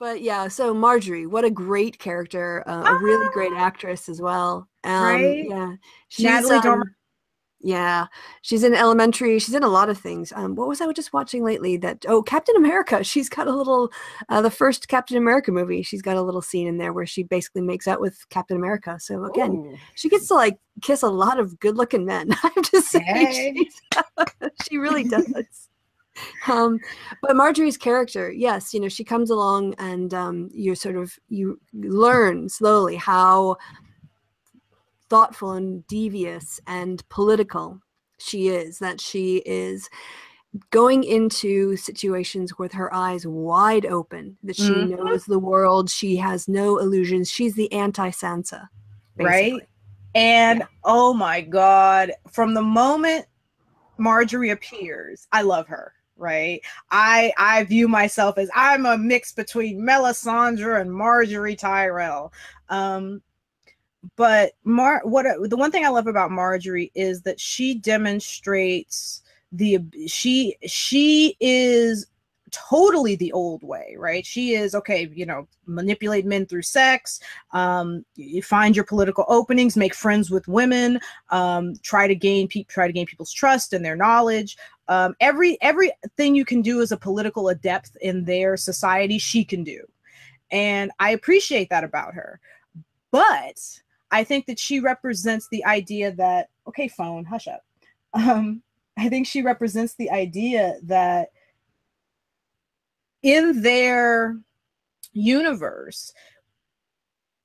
But yeah, so Margaery, what a great character, uh, a really great Ah. actress as well. Um, Right? Yeah, she's, Natalie um, Dormer. Yeah, she's in Elementary. She's in a lot of things. Um, what was I just watching lately? That oh, Captain America. She's got a little, uh, the first Captain America movie. She's got a little scene in there where she basically makes out with Captain America. So again, Ooh. she gets to like kiss a lot of good-looking men. I'm just saying, Hey. she really does. um, but Margaery's character, yes, you know, she comes along and um, you sort of you learn slowly how thoughtful and devious and political she is. That she is going into situations with her eyes wide open. That she Mhm. knows the world. She has no illusions. She's the anti-Sansa, Right? basically. And oh my God, from the moment Margaery appears, I love her. Right. I I view myself as I'm a mix between Melisandre and Margaery Tyrell. Um, but Mar what the one thing I love about Margaery is that she demonstrates the she she is totally the old way, right? She is okay, you know, manipulate men through sex, um, you find your political openings, make friends with women, um, try to gain people, try to gain people's trust and their knowledge. Um, every everything you can do as a political adept in their society, she can do, and I appreciate that about her. But I think that she represents the idea that okay, phone, hush up. Um, I think she represents the idea that in their universe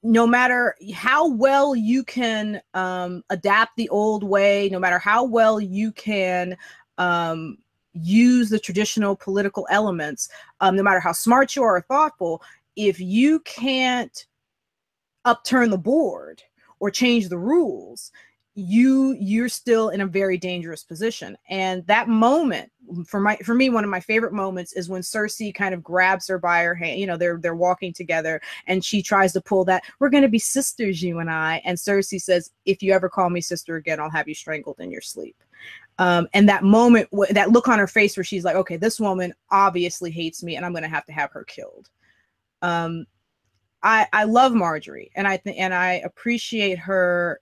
no matter how well you can um, adapt the old way no matter how well you can um, use the traditional political elements um, no matter how smart you are or thoughtful if you can't upturn the board or change the rules you you're still in a very dangerous position. And that moment for my for me one of my favorite moments is when Cersei kind of grabs her by her hand you know they're they're walking together and she tries to pull that we're going to be sisters you and I. And Cersei says if you ever call me sister again I'll have you strangled in your sleep um, and that moment that look on her face where she's like okay this woman obviously hates me and I'm going to have to have her killed um I I love Margaery and I think and I appreciate her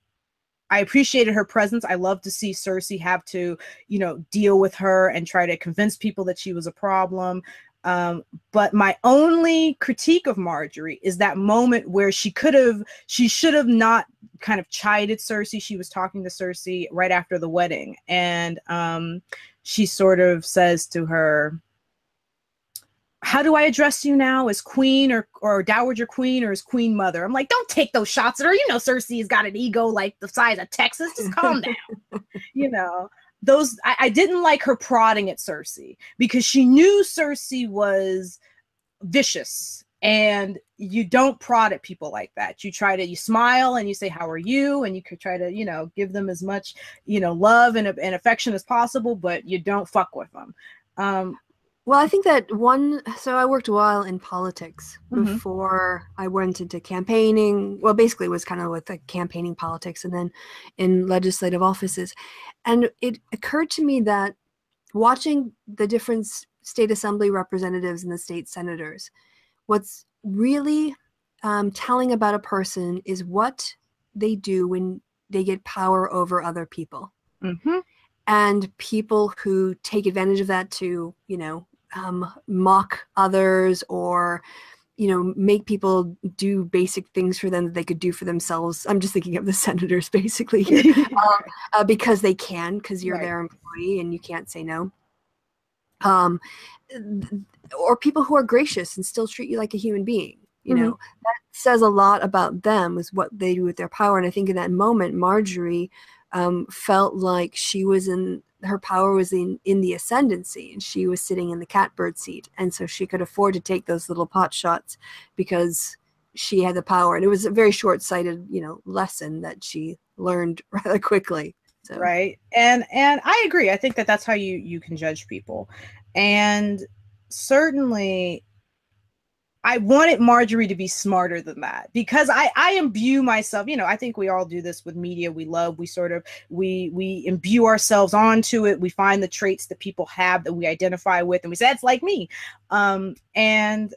I appreciated her presence. I love to see Cersei have to, you know, deal with her and try to convince people that she was a problem. Um, but my only critique of Margaery is that moment where she could have, she should have not kind of chided Cersei. She was talking to Cersei right after the wedding, and um, she sort of says to her, how do I address you now as queen or or dowager queen or as queen mother? I'm like, don't take those shots at her. You know, Cersei's got an ego like the size of Texas. Just calm down. you know, those I, I didn't like her prodding at Cersei because she knew Cersei was vicious and you don't prod at people like that. You try to you smile and you say how are you? and you could try to you know give them as much you know love and, and affection as possible but you don't fuck with them. Um Well, I think that one. So I worked a while in politics Mhm. before I went into campaigning. Well, basically, it was kind of with the campaigning politics, and then in legislative offices. And it occurred to me that watching the different state assembly representatives and the state senators, what's really um, telling about a person is what they do when they get power over other people mhm. And people who take advantage of that to you know um, mock others or you know make people do basic things for them that they could do for themselves i'm just thinking of the senators basically um, uh, because they can because you're Right. their employee and you can't say no um, or people who are gracious and still treat you like a human being you Mhm. know that says a lot about them is what they do with their power and i think in that moment margaery um, felt like she was in her power was in in the ascendancy and she was sitting in the catbird seat. And so she could afford to take those little pot shots because she had the power. And it was a very short-sighted you know lesson that she learned rather quickly. So right. And and i agree. I think that that's how you you can judge people. And certainly i wanted margaery to be smarter than that because i i imbue myself you know i think we all do this with media we love we sort of we we imbue ourselves onto it we find the traits that people have that we identify with and we say that's like me um and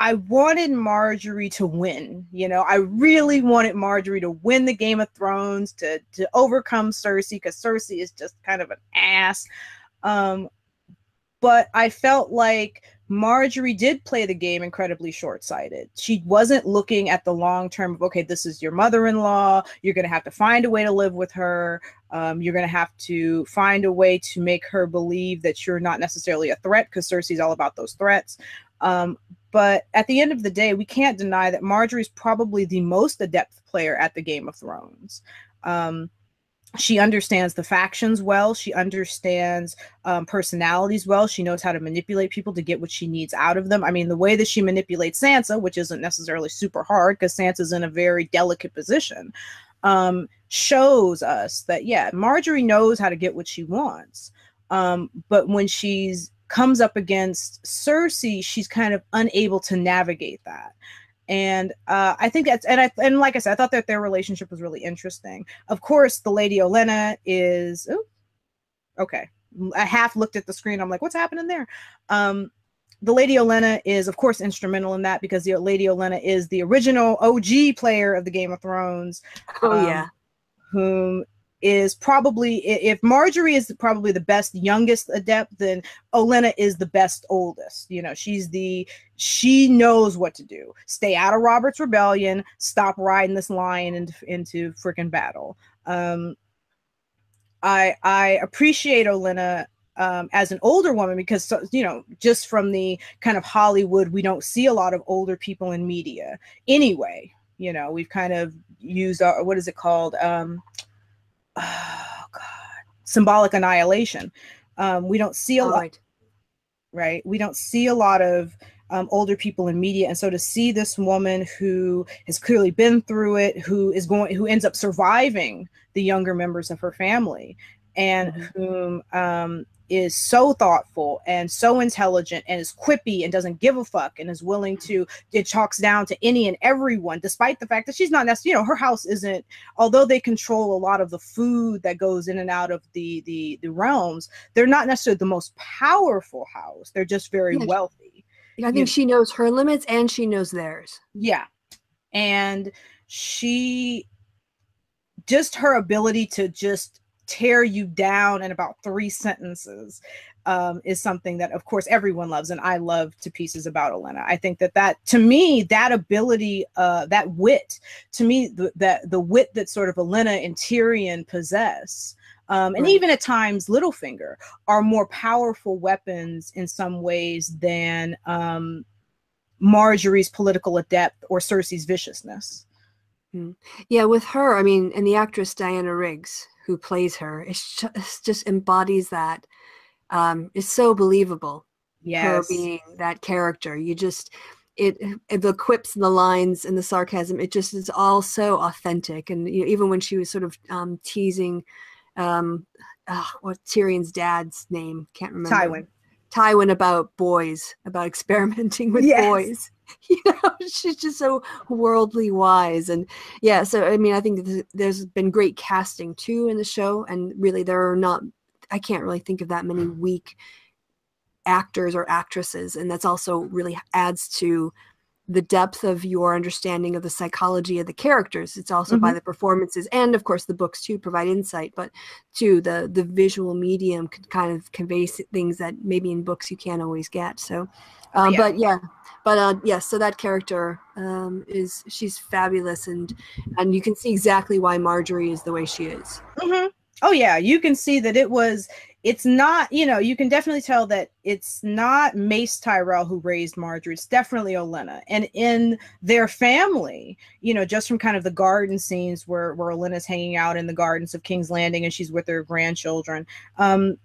I wanted Margaery to win. You know, I really wanted Margaery to win the Game of Thrones to to overcome Cersei because Cersei is just kind of an ass. Um, but I felt like Margaery did play the game incredibly short sighted. She wasn't looking at the long term of, okay, this is your mother in law. You're going to have to find a way to live with her. Um, you're going to have to find a way to make her believe that you're not necessarily a threat because Cersei's all about those threats. Um, but at the end of the day, we can't deny that Margaery's probably the most adept player at the Game of Thrones. Um, she understands the factions well she understands um, personalities well she knows how to manipulate people to get what she needs out of them. I mean the way that she manipulates sansa which isn't necessarily super hard because sansa's in a very delicate position um, shows us that yeah margaery knows how to get what she wants um, but when she's comes up against cersei she's kind of unable to navigate that and uh, I think that's and I and like I said, I thought that their relationship was really interesting. Of course, the lady Olenna is oh, okay. I half looked at the screen. I'm like, what's happening there? Um, the Lady Olenna is, of course, instrumental in that because the Lady Olenna is the original OG player of the Game of Thrones. Oh um, yeah, whom is probably if Margaery is probably the best youngest adept, then Olenna is the best oldest. You know, she's the she knows what to do. Stay out of Robert's rebellion. Stop riding this lion into into freaking battle. Um, I I appreciate Olenna um, as an older woman because you know just from the kind of Hollywood, we don't see a lot of older people in media anyway. You know, we've kind of used our, what is it called? Um, oh god symbolic annihilation um, we don't see a lot right. right we don't see a lot of um, older people in media and so to see this woman who has clearly been through it who is going who ends up surviving the younger members of her family and mm-hmm. whom um, is so thoughtful and so intelligent and is quippy and doesn't give a fuck and is willing to it talks down to any and everyone despite the fact that she's not necessarily you know her house isn't although they control a lot of the food that goes in and out of the the the realms they're not necessarily the most powerful house. They're just very yeah, wealthy. I think you she know. knows her limits and she knows theirs. Yeah. And she just her ability to just tear you down in about three sentences um, is something that of course everyone loves and i love to pieces about olenna i think that that to me that ability uh, that wit to me the, that the wit that sort of elena and tyrion possess um, and right. even at times Littlefinger are more powerful weapons in some ways than um, Margaery's political adept or Cersei's viciousness. Hmm. Yeah, with her, I mean, and the actress Diana Riggs, who plays her it's just, just embodies that um it's so believable yes. her being that character. You just it, it, the quips and the lines and the sarcasm it just is all so authentic. And you know, even when she was sort of um, teasing um uh, what Tyrion's dad's name can't remember. Tywin. Tywin about boys about experimenting with yes. boys you know she's just so worldly wise and yeah so i mean i think there's been great casting too in the show and really there are not i can't really think of that many mm. weak actors or actresses and that's also really adds to the depth of your understanding of the psychology of the characters it's also mm-hmm. by the performances and of course the books too provide insight but too the the visual medium could kind of convey things that maybe in books you can't always get so um, yeah. but yeah but uh yes yeah, so that character um is she's fabulous and and you can see exactly why Margaery is the way she is mm-hmm. oh yeah you can see that it was it's not, you know, you can definitely tell that it's not Mace Tyrell who raised Margaery. It's definitely Olenna. And in their family, you know, just from kind of the garden scenes where, where Olenna's hanging out in the gardens of King's Landing and she's with her grandchildren, um,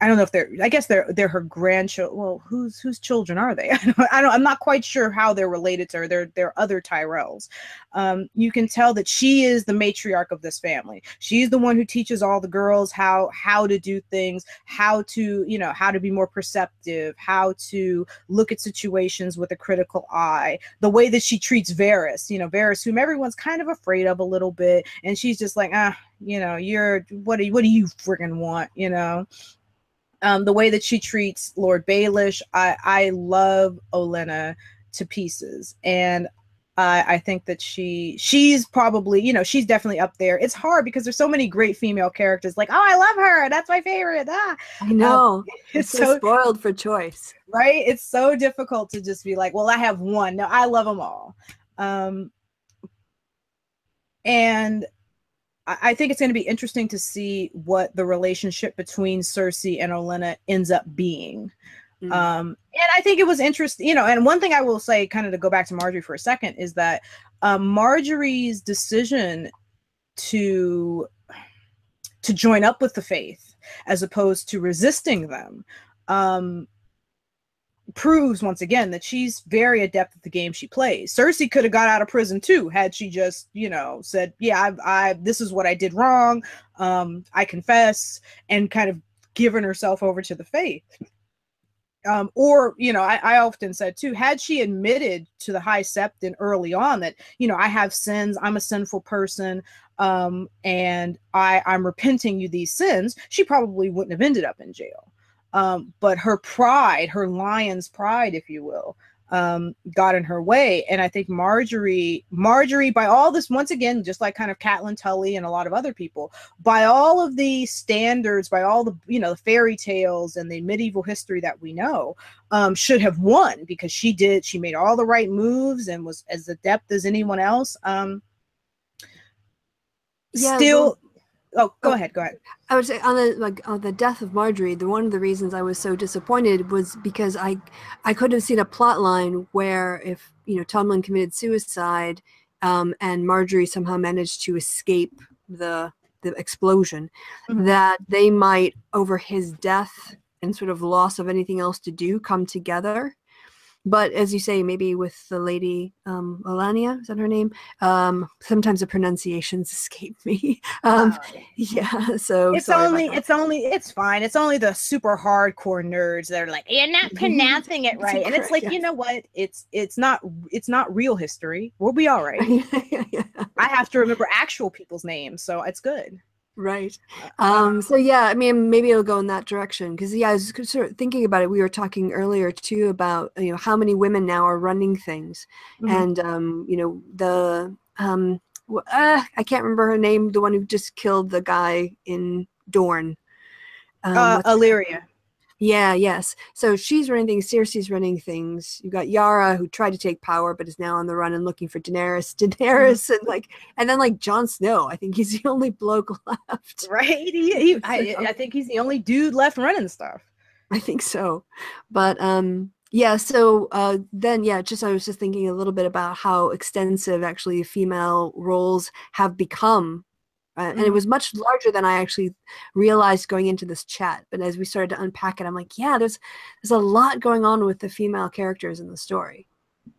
I don't know if they're. I guess they're they're her grandchildren. Well, whose whose children are they? I don't, I. I'm not quite sure how they're related to her. They're they're other Tyrells. Um, you can tell that she is the matriarch of this family. She's the one who teaches all the girls how how to do things, how to you know how to be more perceptive, how to look at situations with a critical eye. The way that she treats Varys, you know, Varys, whom everyone's kind of afraid of a little bit, and she's just like, ah, you know, you're what do you, what do you friggin' want, you know? Um, the way that she treats Lord Baelish, I I love Olenna to pieces. And uh, I think that she she's probably you know she's definitely up there. It's hard because there's so many great female characters. Like oh I love her, that's my favorite. Ah, I know. Um, it's, it's so, so spoiled for choice, right? It's so difficult to just be like, well I have one. No, I love them all. Um, and I think it's going to be interesting to see what the relationship between Cersei and Olenna ends up being. Mm-hmm. Um, and I think it was interesting, you know. And one thing I will say, kind of to go back to Margaery for a second, is that um, Margaery's decision to to join up with the faith as opposed to resisting them um, proves once again that she's very adept at the game she plays. Cersei could have got out of prison too had she just, you know, said, "Yeah, I, I this is what I did wrong. Um, I confess," and kind of given herself over to the faith. Um, or you know, I, I often said too, had she admitted to the High Septon early on that you know I have sins, I'm a sinful person, um, and I I'm repenting you these sins, she probably wouldn't have ended up in jail. Um, but her pride, her lion's pride, if you will, um, got in her way. And I think Margaery, Margaery, by all this, once again, just like kind of Catelyn Tully and a lot of other people, by all of the standards, by all the you know the fairy tales and the medieval history that we know, um, should have won because she did. She made all the right moves and was as adept as anyone else. Um, yeah, still. Well- Oh, go oh, ahead. Go ahead. I would say on the like on the death of Margaery, the one of the reasons I was so disappointed was because I I could have seen a plot line where if you know Tommen committed suicide, um, and Margaery somehow managed to escape the the explosion, mm-hmm. that they might over his death and sort of loss of anything else to do come together but as you say, maybe with the lady um, Alania, is that her name? Um, sometimes the pronunciations escape me. Um, oh. Yeah, so it's only it's only it's fine. It's only the super hardcore nerds that are like, you're not pronouncing it right, and it's like, yeah. you know what? It's it's not it's not real history. We'll be all right. yeah. I have to remember actual people's names, so it's good. Right. Uh, um, so yeah, I mean, maybe it'll go in that direction because yeah, I was sort of thinking about it. We were talking earlier too about you know how many women now are running things, mm-hmm. and um, you know the um, uh, I can't remember her name, the one who just killed the guy in Dorne. Um, uh, Ellaria. Yeah, yes. So she's running things. Cersei's running things. You've got Yara who tried to take power but is now on the run and looking for Daenerys. Daenerys and like, and then like Jon Snow. I think he's the only bloke left. Right. He, he, I, I think he's the only dude left running stuff. I think so. But um, yeah. So uh, then, yeah, just I was just thinking a little bit about how extensive actually female roles have become uh, and it mm-hmm. was much larger than I actually realized going into this chat. But as we started to unpack it, I'm like, yeah, there's there's a lot going on with the female characters in the story.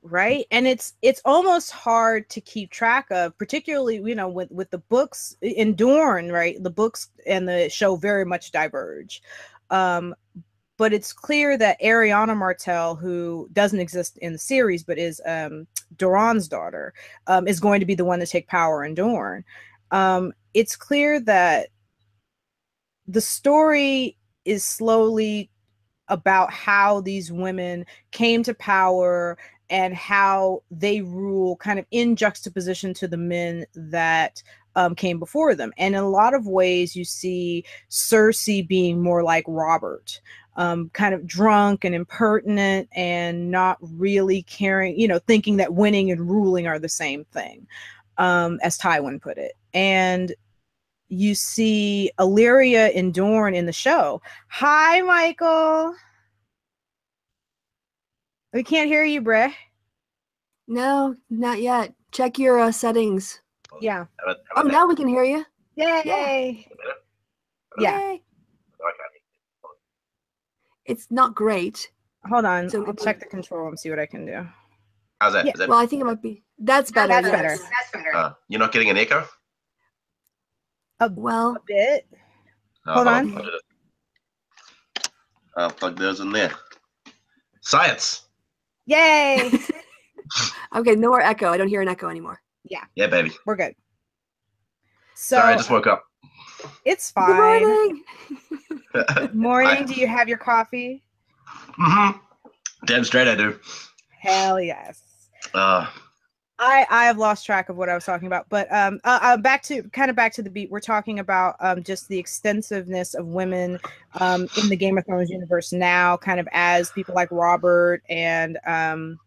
Right, and it's it's almost hard to keep track of, particularly you know with with the books in Dorne. Right, the books and the show very much diverge. Um, but it's clear that Ariana Martell, who doesn't exist in the series but is um, Doran's daughter, um, is going to be the one to take power in Dorne. Um, it's clear that the story is slowly about how these women came to power and how they rule kind of in juxtaposition to the men that um, came before them. And in a lot of ways, you see Cersei being more like Robert, um, kind of drunk and impertinent and not really caring, you know, thinking that winning and ruling are the same thing, um, as Tywin put it. And you see Ellaria and Dorne in the show. Hi, Michael. We can't hear you, Bray. No, not yet. Check your uh, settings. Yeah. Oh, now we can hear you. Yay. Yeah. Yay. It's not great. Hold on. So I'll check the control and see what I can do. How's that? Yeah. that well, I think it might be. That's better. That's yes. better. That's better. Uh, you're not getting an echo? A, well, a bit. Uh, hold on. I'll plug those in there. Science. Yay. okay, no more echo. I don't hear an echo anymore. Yeah. Yeah, baby. We're good. So Sorry, I just woke up. It's fine. Good morning. Good morning. do you have your coffee? Mm-hmm. Damn straight I do. Hell yes. Uh, I I have lost track of what I was talking about, but um, uh, uh, back to kind of back to the beat. We're talking about um just the extensiveness of women um in the Game of Thrones universe now, kind of as people like Robert and um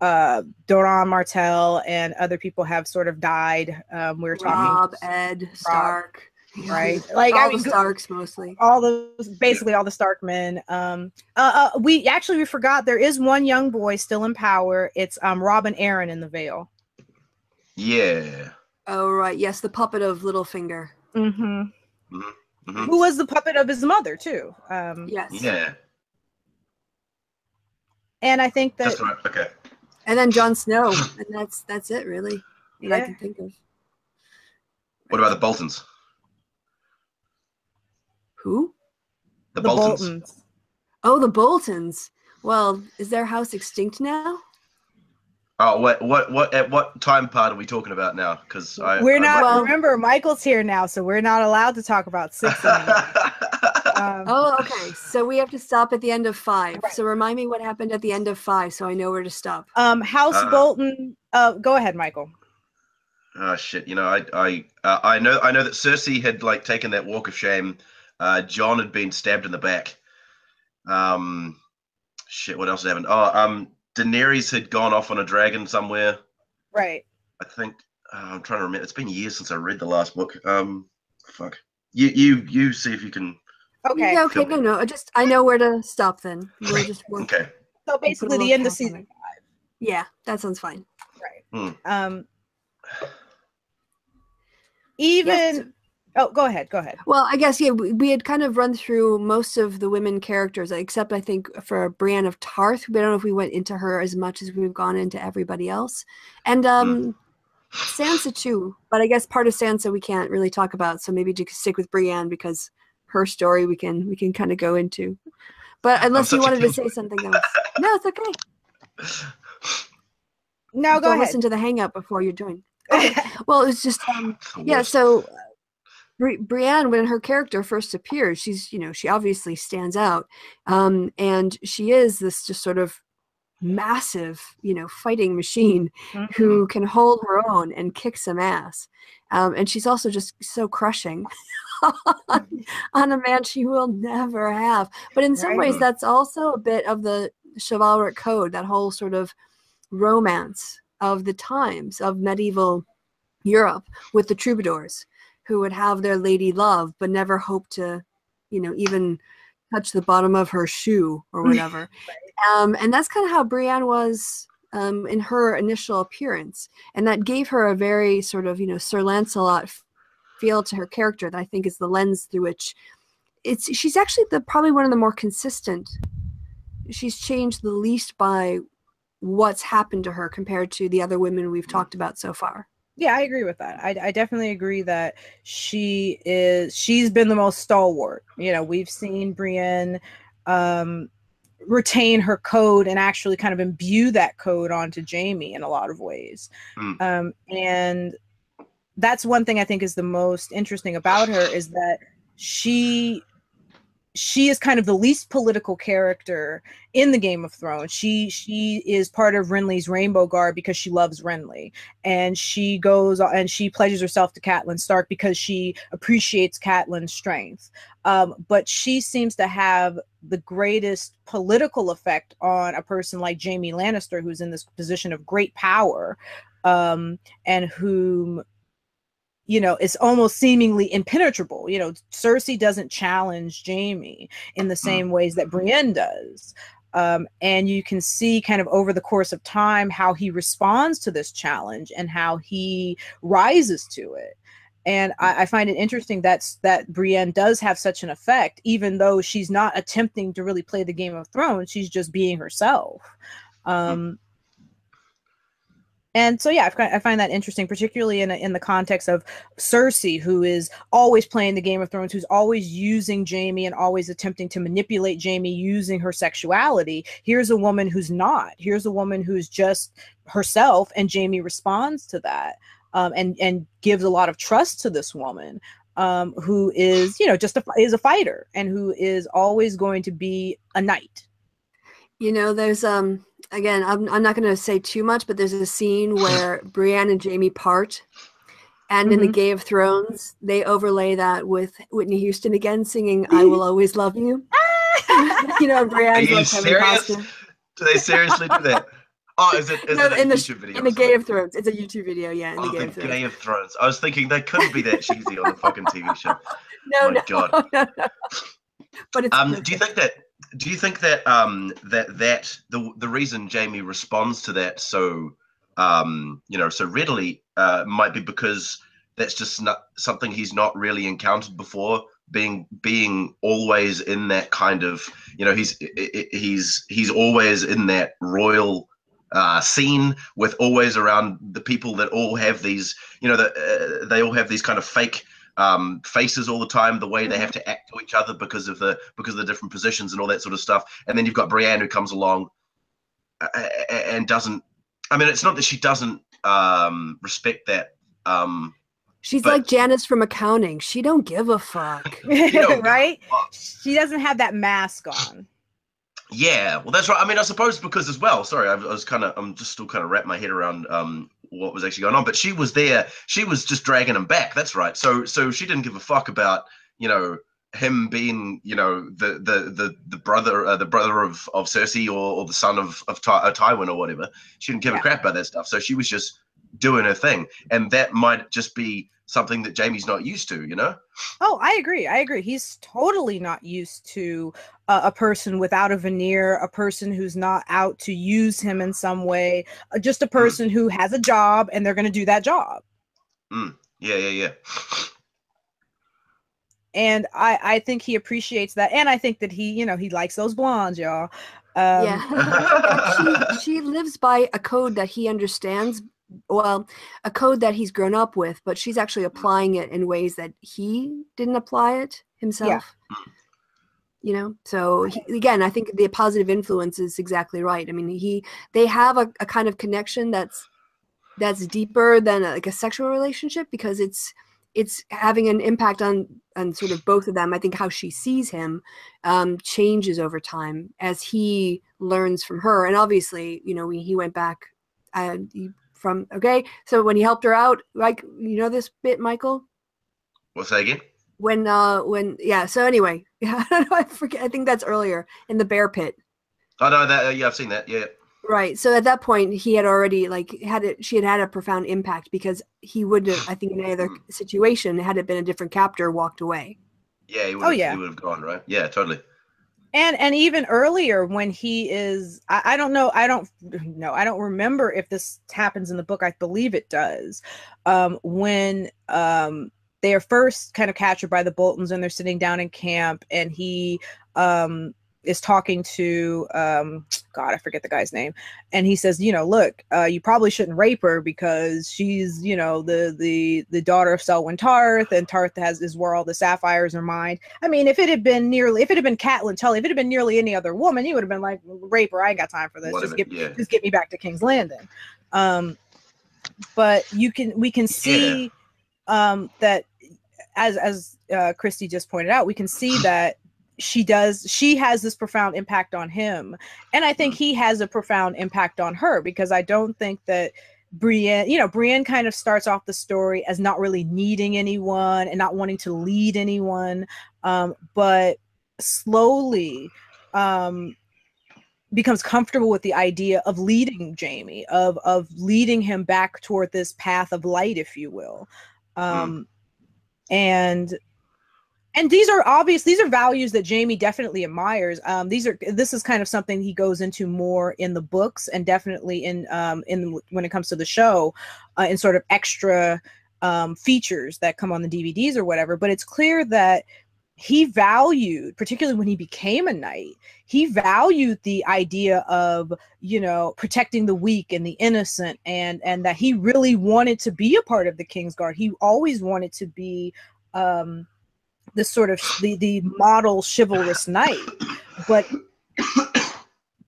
uh Doran Martell and other people have sort of died. Um, we were talking Robb, Ed, Stark. Right? Like all I mean, the Starks mostly. all those basically all the Stark men. Um, uh, uh, we actually we forgot there is one young boy still in power. It's um Robin Arryn in the Vale. yeah. Oh right, yes, the puppet of Littlefinger. Mm-hmm. hmm Who was the puppet of his mother too? Um, Yes. Yeah. and I think that That's right. Okay. And then Jon Snow, and that's that's it really that I can think of. What about the Boltons? Who? The, the Boltons. Boltons. Oh, the Boltons. Well, is their house extinct now? Oh, what, what, what? At what time part are we talking about now? Because I We're I not. Well- remember, Michael's here now, so we're not allowed to talk about six. Um, Oh, okay. So we have to stop at the end of five. Right. So remind me what happened at the end of five, so I know where to stop. um, House Uh, Bolton. Uh, go ahead, Michael. oh shit! You know, I, I, uh, I know, I know that Cersei had like taken that walk of shame. Uh, Jon had been stabbed in the back. Um, shit. What else had happened? Oh, um, Daenerys had gone off on a dragon somewhere. Right. I think uh, I'm trying to remember. It's been years since I read the last book. Um, fuck. You, you, you see if you can. Okay. Yeah, okay, no, me. no. I just I know where to stop then. We'll just work. Okay. So basically, the end of cap season it. Yeah, that sounds fine. Right. Hmm. Um. Even. Yes. Oh, go ahead. Go ahead. Well, I guess yeah, we, we had kind of run through most of the women characters, except I think for Brienne of Tarth. We don't know if we went into her as much as we've gone into everybody else, and um, Sansa too. But I guess part of Sansa we can't really talk about, so maybe just stick with Brienne because her story we can we can kind of go into. But unless you wanted to say something else, no, it's okay. No, go Go ahead. listen to the hang up before you join. Well, it was just um, yeah so Bri- brienne when her character first appears she's you know she obviously stands out um and she is this just sort of massive you know fighting machine Mhm. who can hold her own and kick some ass um and she's also just so crushing on, on a man she will never have. But in some ways that's also a bit of the chivalric code that whole sort of romance of the times of medieval Europe with the troubadours who would have their lady love but never hope to, you know, even touch the bottom of her shoe or whatever. um, and that's kind of how Brienne was um, in her initial appearance. And that gave her a very sort of, you know, Sir Lancelot feel to her character that I think is the lens through which it's she's actually the probably one of the more consistent. She's changed the least by what's happened to her compared to the other women we've talked about so far. Yeah, I agree with that. I, I definitely agree that she is she's been the most stalwart. You know, we've seen Brienne um retain her code and actually kind of imbue that code onto Jaime in a lot of ways. Mm. Um and that's one thing I think is the most interesting about her is that she she is kind of the least political character in the Game of Thrones. She she is part of Renly's Rainbow Guard because she loves Renly, and she goes and she pledges herself to Catelyn Stark because she appreciates Catelyn's strength. Um, but she seems to have the greatest political effect on a person like Jaime Lannister, who's in this position of great power, um, and whom you know, it's almost seemingly impenetrable. You know, Cersei doesn't challenge Jaime in the same ways that Brienne does. Um, and you can see kind of over the course of time how he responds to this challenge and how he rises to it. And I, I find it interesting that's that Brienne does have such an effect, even though she's not attempting to really play the Game of Thrones. She's just being herself. Um, and so, yeah, I find, that interesting, particularly in in the context of Cersei, who is always playing the Game of Thrones, who's always using Jaime and always attempting to manipulate Jaime using her sexuality. Here's a woman who's not. Here's a woman who's just herself, and Jaime responds to that um, and and gives a lot of trust to this woman. Um, who is, you know, just a is a fighter and who is always going to be a knight. You know, there's um again, I'm, I'm not going to say too much, but there's a scene where Brienne and Jaime part. And in the Mhm. Game of Thrones, they overlay that with Whitney Houston again singing "I Will Always Love You." you know, Are Brienne's you like serious? Do they seriously do that? Oh, is it? Is No, it a in the YouTube video? in the? Game of Thrones, it's a YouTube video. Yeah, in Oh, the Game the of of Thrones. I was thinking they couldn't be that cheesy on the fucking TV show. no, my no, God. no, no. But it's Um, do you think that? Do you think that um that that the the reason Jaime responds to that so um you know so readily uh might be because that's just not something he's not really encountered before being being always in that kind of you know he's he's he's always in that royal uh scene with always around the people that all have these you know that uh, they all have these kind of fake um, faces all the time, the way they have to act to each other because of the because of the different positions and all that sort of stuff. And then you've got Brienne who comes along uh, and doesn't. I mean, it's not that she doesn't um, respect that. Um, She's but- like Janice from accounting. She don't give a fuck. right? fuck. She doesn't have that mask on. yeah, well, that's right. I mean, I suppose because as well. Sorry, I, I was kind of. I'm just still kind of wrap my head around um, what was actually going on. But she was there. She was just dragging him back. That's right. So so she didn't give a fuck about you know him being you know the the the the brother uh, the brother of of Cersei or, or the son of of Ty- uh, Tywin or whatever. She didn't give Yeah. a crap about that stuff. So she was just doing her thing, and that might just be something that Jaime's not used to. You know. Oh, I agree. I agree. He's totally not used to uh, a person without a veneer, a person who's not out to use him in some way, uh, just a person who has a job and they're going to do that job. Yeah, yeah, yeah. And I, I think he appreciates that. And I think that he, you know, he likes those blondes, y'all. Um, yeah. she, she lives by a code that he understands. Well, a code that he's grown up with, but she's actually applying it in ways that he didn't apply it himself. Yeah. You know, so he, again, I think the positive influence is exactly right. I mean, he they have a, a kind of connection that's that's deeper than a, like a sexual relationship because it's it's having an impact on on sort of both of them. I think how she sees him um, changes over time as he learns from her. And obviously, you know, we, he went back uh, he- from okay. So when he helped her out, like you know this bit, Michael, What's that again? when uh when yeah. So anyway, yeah, I forget. I think that's earlier in the bear pit. Oh no, that uh, yeah, I've seen that. Yeah. Right. So at that point, he had already like had it. She had had a profound impact because he would have, I think, in any other situation, had it been a different captor, walked away. Yeah, he would Oh, yeah. he would have gone right. Yeah, totally. And and even earlier when he is I, I don't know i don't know i don't remember if this happens in the book i believe it does. Um when um they are first kind of captured by the boltons and they're sitting down in camp and he um is talking to um god i forget the guy's name and he says you know look uh you probably shouldn't rape her because she's you know the the the daughter of selwyn tarth and tarth has is where all the sapphires are mined I mean, if it had been nearly, if it had been Catelyn Tully, if it had been nearly any other woman, he would have been like, rape her. I ain't got time for this. Just get, yeah. just get me back to King's Landing. Um, but you can, we can see, um, that as as uh, Kristi just pointed out, we can see that she does, she has this profound impact on him, and I think he has a profound impact on her because I don't think that. Brienne, you know, Brienne kind of starts off the story as not really needing anyone and not wanting to lead anyone um, but slowly um, becomes comfortable with the idea of leading Jaime, of of leading him back toward this path of light, if you will. Um, And and these are obvious; these are values that Jaime definitely admires. Um, these are this is kind of something he goes into more in the books, and definitely in um, in when it comes to the show, uh, in sort of extra um, features that come on the DVDs or whatever. But it's clear that he valued, particularly when he became a knight, he valued the idea of you know protecting the weak and the innocent, and and that he really wanted to be a part of the King's Guard. He always wanted to be. Um, the sort of the the model chivalrous knight but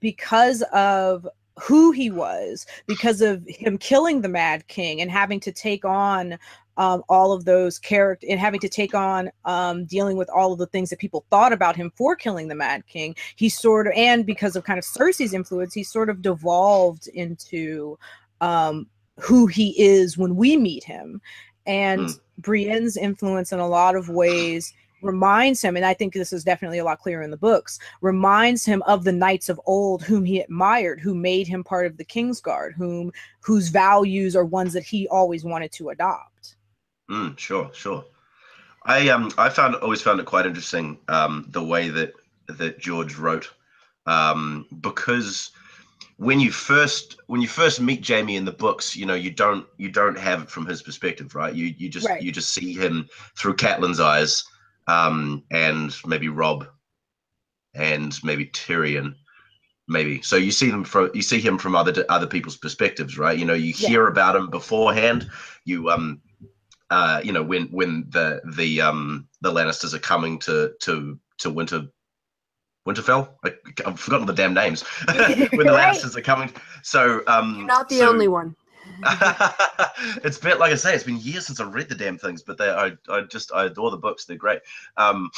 because of who he was because of him killing the Mad King and having to take on um, all of those character and having to take on um, dealing with all of the things that people thought about him for killing the Mad King. He sort of, and because of kind of Cersei's influence, he sort of devolved into um, who he is when we meet him. And mm. Brienne's influence in a lot of ways reminds him, and I think this is definitely a lot clearer in the books, reminds him of the knights of old whom he admired, who made him part of the Kingsguard, whom whose values are ones that he always wanted to adopt. Mm, sure, sure. I um I found always found it quite interesting um the way that that George wrote um because when you first when you first meet Jaime in the books, you know you don't you don't have it from his perspective, right? You you just right. you just see him through Catelyn's eyes, um, and maybe Robb, and maybe Tyrion, maybe. So you see them from you see him from other other people's perspectives, right? You know, you hear yeah. about him beforehand. You um, uh, you know, when when the the um the Lannisters are coming to to to Winter Winterfell. I, have forgotten the damn names. when the right. Lannisters are coming, so um, You're not the so, only one. it's been like I say, it's been years since I've read the damn things, but they I I just I adore the books. They're great. Um,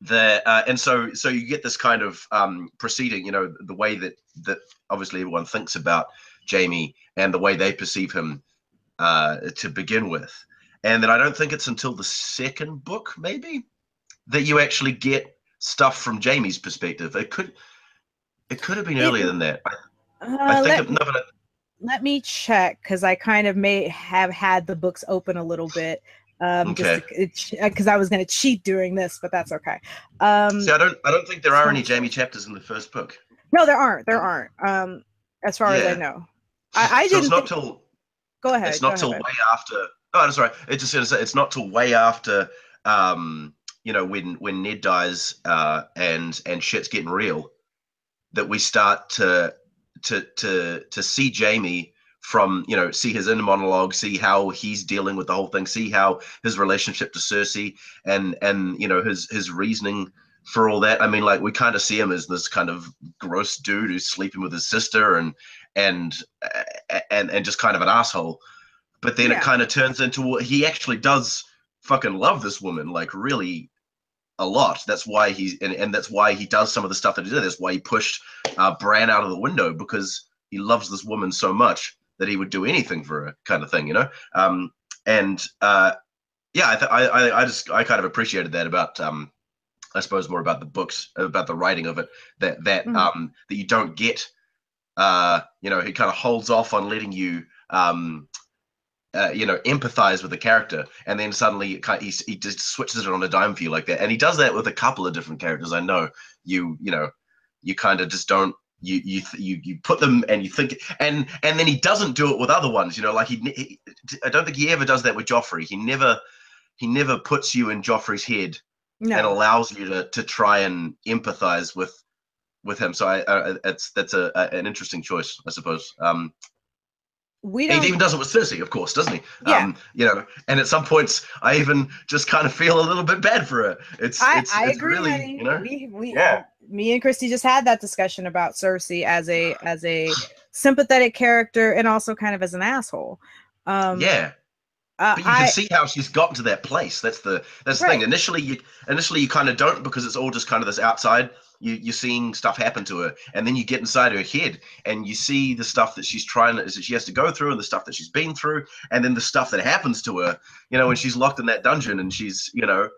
the uh, and so so you get this kind of um proceeding. You know the way that that obviously everyone thinks about Jaime and the way they perceive him uh, to begin with, and then I don't think it's until the second book maybe that you actually get stuff from Jaime's perspective. It could it could have been earlier than that. I, uh, I think let, no, let me check because I kind of may have had the books open a little bit. Um, okay. because I was going to cheat during this, but that's okay. Um, See, I don't, I don't think there are any Jaime chapters in the first book. No, there aren't. There aren't. Um, as far yeah. as I know, I, I so didn't. It's not think... till. Go ahead. It's not till ahead. way after. Oh, sorry. It's just it's not till way after. Um, you know when when Ned dies uh, and and shit's getting real, that we start to to to to see Jaime from you know see his inner monologue, see how he's dealing with the whole thing, see how his relationship to Cersei and and you know his his reasoning for all that. I mean, like we kind of see him as this kind of gross dude who's sleeping with his sister and and and and just kind of an asshole. But then yeah. it kind of turns into what he actually does fucking love this woman, like really a lot. That's why he's and, and that's why he does some of the stuff that he did. That's why he pushed uh, Bran out of the window because he loves this woman so much that he would do anything for her, kind of thing, you know. Um, and uh, yeah, I, th- I I just I kind of appreciated that about um, I suppose more about the books, about the writing of it, that that mm. um, that you don't get. Uh, you know, he kind of holds off on letting you um, uh, you know, empathize with the character, and then suddenly he, he just switches it on a dime for you like that, and he does that with a couple of different characters. I know you, you know, you kind of just don't you you you you put them and you think and and then he doesn't do it with other ones you know like he, he, i don't think he ever does that with joffrey he never he never puts you in joffrey's head no. and allows you to to try and empathize with with him so i, I it's that's a, a, an interesting choice i suppose um we don't... He even does it with Cersei, of course, doesn't he? Yeah. Um, you know, and at some points, I even just kind of feel a little bit bad for her. It's, I, it's, I it's agree. Really, you know, we, we, yeah. Me and Kristi just had that discussion about Cersei as a as a sympathetic character and also kind of as an asshole. Um, yeah. Uh, but you I, can see how she's gotten to that place. That's the that's the right. thing. Initially, you initially you kind of don't because it's all just kind of this outside you, you're seeing stuff happen to her and then you get inside her head and you see the stuff that she's trying that she has to go through and the stuff that she's been through and then the stuff that happens to her you know when she's locked in that dungeon and she's you know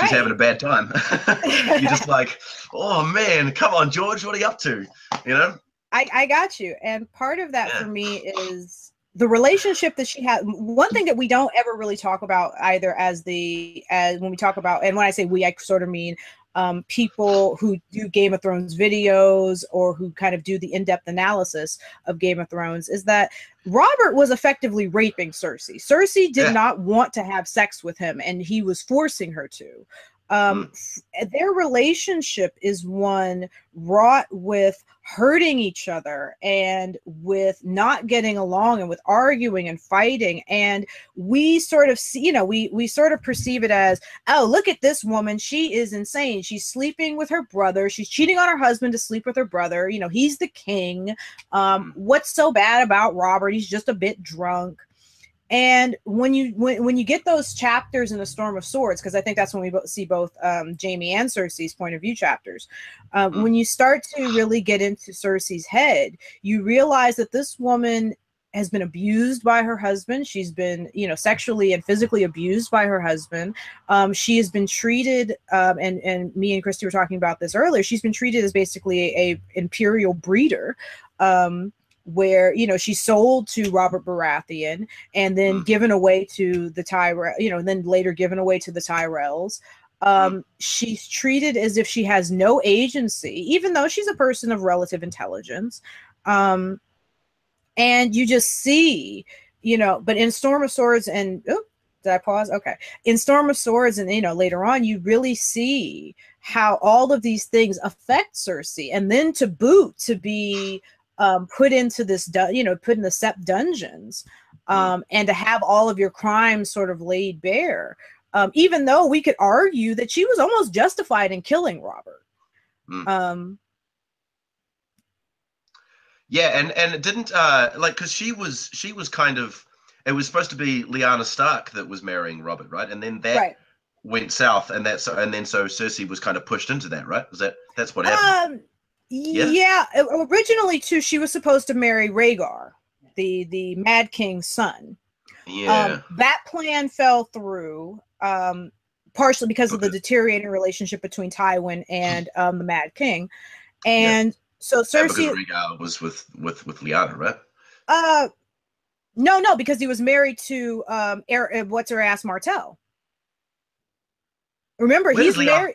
she's having a bad time. You're just like oh man come on george what are you up to? You know? I i got you. And part of that yeah. for me is the relationship that she had. One thing that we don't ever really talk about either as the as when we talk about and when i say we i sort of mean um, people who do Game of Thrones videos or who kind of do the in depth analysis of Game of Thrones is that Robert was effectively raping Cersei. Cersei did yeah. not want to have sex with him, and he was forcing her to. Um, f- their relationship is one wrought with hurting each other and with not getting along and with arguing and fighting. And we sort of see you know we we sort of perceive it as oh look at this woman. She is insane. She's sleeping with her brother. She's cheating on her husband to sleep with her brother. You know he's the king. Um what's so bad about robert? He's just a bit drunk and when you when, when you get those chapters in the storm of swords because i think that's when we see both um, jaime and cersei's point of view chapters um, Mm. when you start to really get into cersei's head you realize that this woman has been abused by her husband. She's been you know sexually and physically abused by her husband. Um, she has been treated um, and and me and kristi were talking about this earlier she's been treated as basically a imperial breeder. Um, where you know she's sold to Robert Baratheon and then Mm. given away to the Tyrell, you know, and then later given away to the Tyrells. Um, she's treated as if she has no agency, even though she's a person of relative intelligence. Um, and you just see, you know, but in Storm of Swords and oh, did I pause? Okay. In Storm of Swords, and you know, later on, you really see how all of these things affect Cersei, and then to boot to be um, put into this, du- you know, put in the Sept dungeons, um, and to have all of your crimes sort of laid bare. Um, even though we could argue that she was almost justified in killing Robert. Mm. Um, Yeah, and and it didn't uh like because she was she was kind of it was supposed to be Lyanna Stark that was marrying Robert, right? And then that right. went south, and that's and then so Cersei was kind of pushed into that, right? Was that that's what happened? Um, yeah. o- Originally, too, she was supposed to marry Rhaegar, the the Mad King's son. yeah, Um, that plan fell through, um, partially because of the deteriorating relationship between Tywin and um, the Mad King, and so Yeah, because Cersei. Rhaegar was with with with Lyanna, right? Uh, no, no, because he was married to um, er, uh, what's her ass Martell. Remember, Where he's married.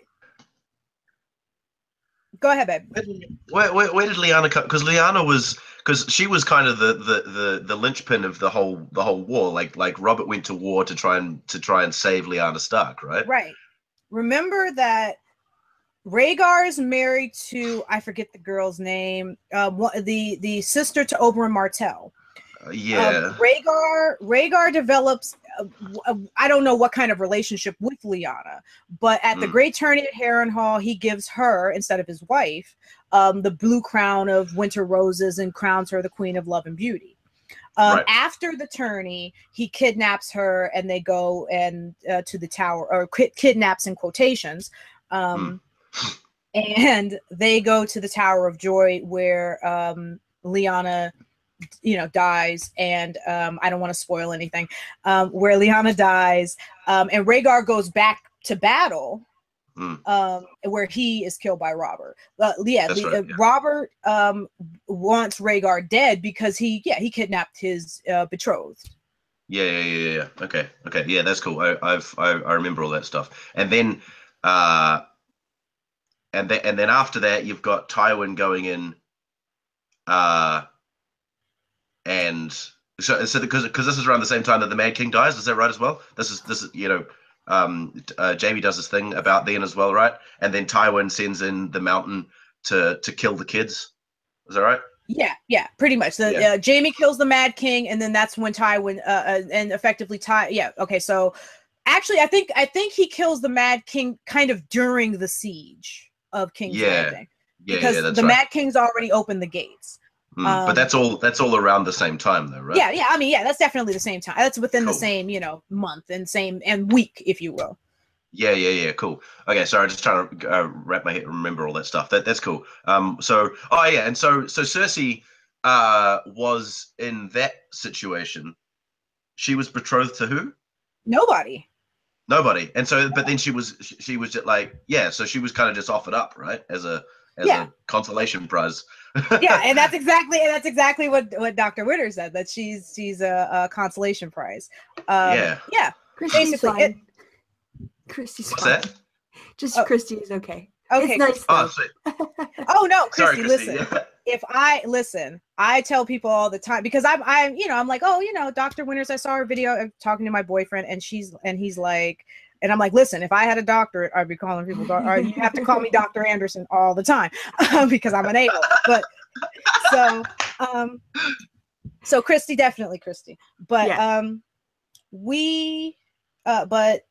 Go ahead, babe. Where, did- where, where, did Lyanna come? Because Lyanna was because she was kind of the, the the the linchpin of the whole the whole war. Like like Robert went to war to try and to try and save Lyanna Stark, right? Right. Remember that Rhaegar is married to I forget the girl's name. Um, what, the the sister to Oberyn Martell. Uh, yeah. Um, Rhaegar Rhaegar develops. uh, uh, I don't know what kind of relationship with Lyanna, but at the Mm. Great Tourney at Harrenhal, he gives her instead of his wife um, the blue crown of winter roses and crowns her the Queen of Love and Beauty. Um, Right. After the tourney, he kidnaps her, and they go and uh, to the tower, or ki- kidnaps in quotations. Um, and they go to the Tower of Joy, where um, Lyanna, you know, dies. And um, I don't want to spoil anything. Um, where Lyanna dies, um, and Rhaegar goes back to battle. Mm. Um, where he is killed by Robert. Uh, yeah, the- right, uh, yeah. Robert um, wants Rhaegar dead because he, yeah, he kidnapped his uh, betrothed. Yeah, yeah, yeah, yeah. yeah. Okay, okay, yeah, that's cool. I, I've I, I remember all that stuff. And then, uh, and then and then after that, you've got Tywin going in, uh, and so so because because this is around the same time that the Mad King dies. Is that right as well? This is this is you know, um, uh, Jaime does this thing about then as well, right? And then Tywin sends in the Mountain to to kill the kids. Is that right? Yeah, yeah, pretty much. The Yeah. uh, Jaime kills the Mad King, and then that's when Tywin uh, uh, and effectively Ty. Yeah, okay. So actually, I think I think he kills the Mad King kind of during the siege of King's Yeah, Landing Yeah, because yeah, the right. Mad King's already opened the gates. Mm, um, but that's all that's all around the same time, though, right? Yeah, yeah. I mean, yeah, that's definitely the same time. That's within the same, you know, month and same and week, if you will. Yeah, yeah, yeah. Cool. Okay, sorry, I'm just trying to uh, wrap my head, remember all that stuff. That that's cool. Um, so oh yeah, and so so Cersei uh was in that situation. She was betrothed to who? Nobody. Nobody. And so, but then she was she, she was just like yeah. So she was kind of just offered up, right, as a as Yeah. a consolation prize. Yeah, and that's exactly and that's exactly what what Dr. Witter said that she's she's a, a consolation prize. Um, Yeah. yeah, Kristi's Basically, fine. it- Kristi's What's fine. that? Just Oh. Kristi is okay. Okay. It's nice. Oh, though. Oh no, sorry, Kristi, Kristi. listen. Yeah. if I listen, I tell people all the time because I'm I'm you know I'm like oh you know Dr. Winters I saw her video of talking to my boyfriend and she's and he's like And I'm like, listen, if I had a doctorate, I'd be calling people. Doc- or you have to call me Dr. Anderson all the time because I'm unable. But so, um, so Kristi, definitely Kristi. But Yeah. um, we, uh, but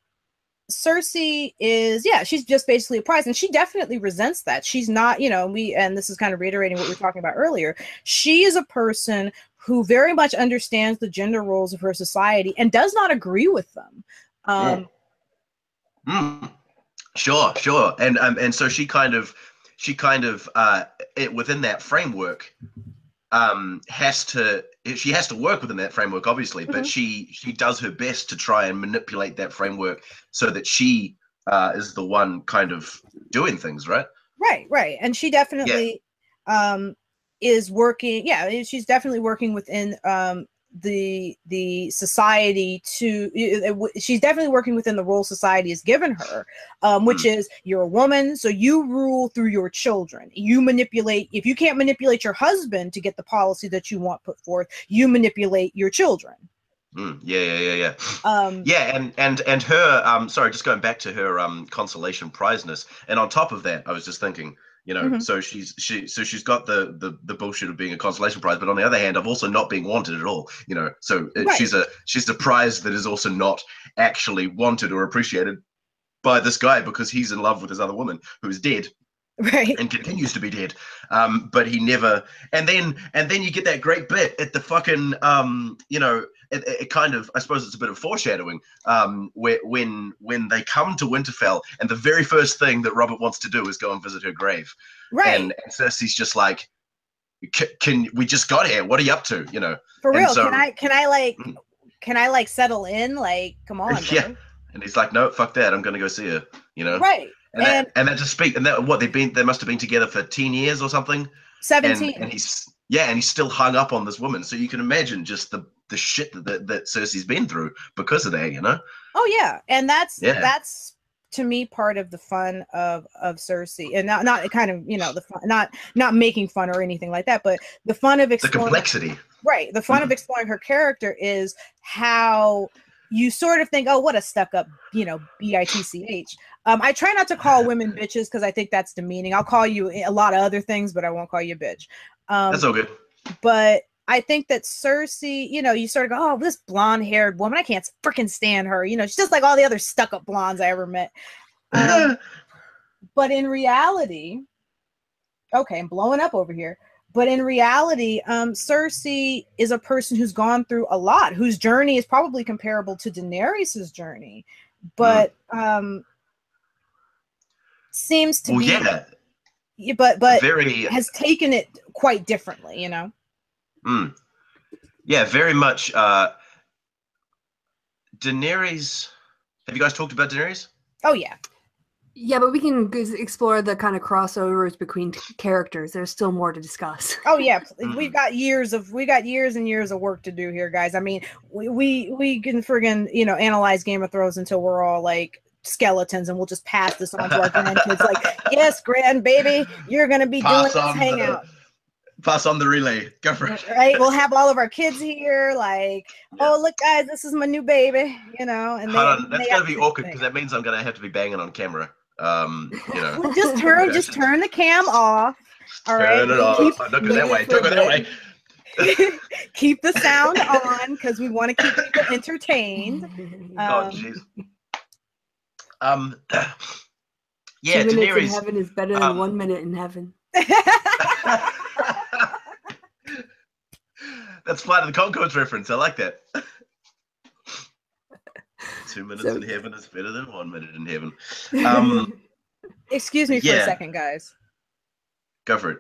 Cersei is yeah, she's just basically a prize, and she definitely resents that. She's not, you know, we and this is kind of reiterating what we were talking about earlier. She is a person who very much understands the gender roles of her society and does not agree with them. Um, Mm. Sure, sure, and um, and so she kind of, she kind of, uh, it within that framework, um, has to, she has to work within that framework, obviously, but Mhm. she she does her best to try and manipulate that framework so that she uh, is the one kind of doing things, right? Right, right. And she definitely um is working yeah, she's definitely working within um the the society to she's definitely working within the role society has given her um which is you're a woman so you rule through your children. You manipulate if you can't manipulate your husband to get the policy that you want put forth you manipulate your children. Mm, yeah, yeah, yeah, yeah. um Yeah, and and and her um sorry, just going back to her um consolation prizeness, and on top of that, I was just thinking, you know, Mhm. so she's she so she's got the the the bullshit of being a consolation prize, but on the other hand, of also not being wanted at all, you know. So Right. she's a she's a prize that is also not actually wanted or appreciated by this guy because he's in love with this other woman who's dead right and continues to be dead. Um, but he never. And then and then you get that great bit at the fucking um, you know, it, it kind of I suppose it's a bit of foreshadowing. Um, where when when they come to Winterfell, and the very first thing that Robert wants to do is go and visit her grave, right and, and Cersei's just like. Can we just got here? What are you up to? You know, for real so- can i can i like Mm. can i like settle in like come on Yeah. bro. and he's like, no, fuck that. I'm gonna go see her. You know, right and that, and that just speak and that what they've been they must have been together for ten years or something. 17 and, and he's yeah, and he's still hung up on this woman. So you can imagine just the the shit that that, that Cersei's been through because of that. You know? Oh yeah, and that's Yeah. that's to me part of the fun of of Cersei, and not not kind of you know the fun, not not making fun or anything like that, but the fun of exploring The complexity. right. The fun Mhm. of exploring her character is how you sort of think, oh, what a stuck up, you know, b i t c h. Um, I try not to call women bitches because I think that's demeaning. I'll call you a lot of other things, but I won't call you a bitch. Um, That's good. but I think that Cersei, you know, you sort of go, oh, this blonde haired woman, I can't freaking stand her. You know, she's just like all the other stuck up blondes I ever met. Um, but in reality, okay, I'm blowing up over here. But in reality, um, Cersei is a person who's gone through a lot, whose journey is probably comparable to Daenerys's journey, but um, seems to well, be, yeah, yeah, but but very. has taken it quite differently, you know. Mm, yeah, very much. Uh, Daenerys. Have you guys talked about Daenerys? Oh yeah, Yeah, but we can explore the kind of crossovers between t- characters. There's still more to discuss. Oh yeah, we've mm-hmm. got years of we got years and years of work to do here, guys. I mean, we we, we can friggin' you know analyze Game of Thrones until we're all like skeletons, and we'll just pass this on to our grandkids. Like, yes, grandbaby, you're gonna be doing this hangout, pass on the relay. Go for it. right? We'll have all of our kids here. Like, Yeah. oh look, guys, this is my new baby, you know. And Hold they, on, that's they gonna be awkward because that means I'm gonna have to be banging on camera. Um, you know. Well, just turn, just turn the cam off. All right. Turn it off. Keep- Don't go that way. Don't go that way. keep the sound on because we want to keep people entertained. Oh, Um, jeez. Um, yeah, Two minutes in heaven is better than um, one minute in heaven. That's Flight of the Conchords reference. I like that. Two minutes So- in heaven is better than one minute in heaven. Um, Excuse me for Yeah. a second, guys. Go for it.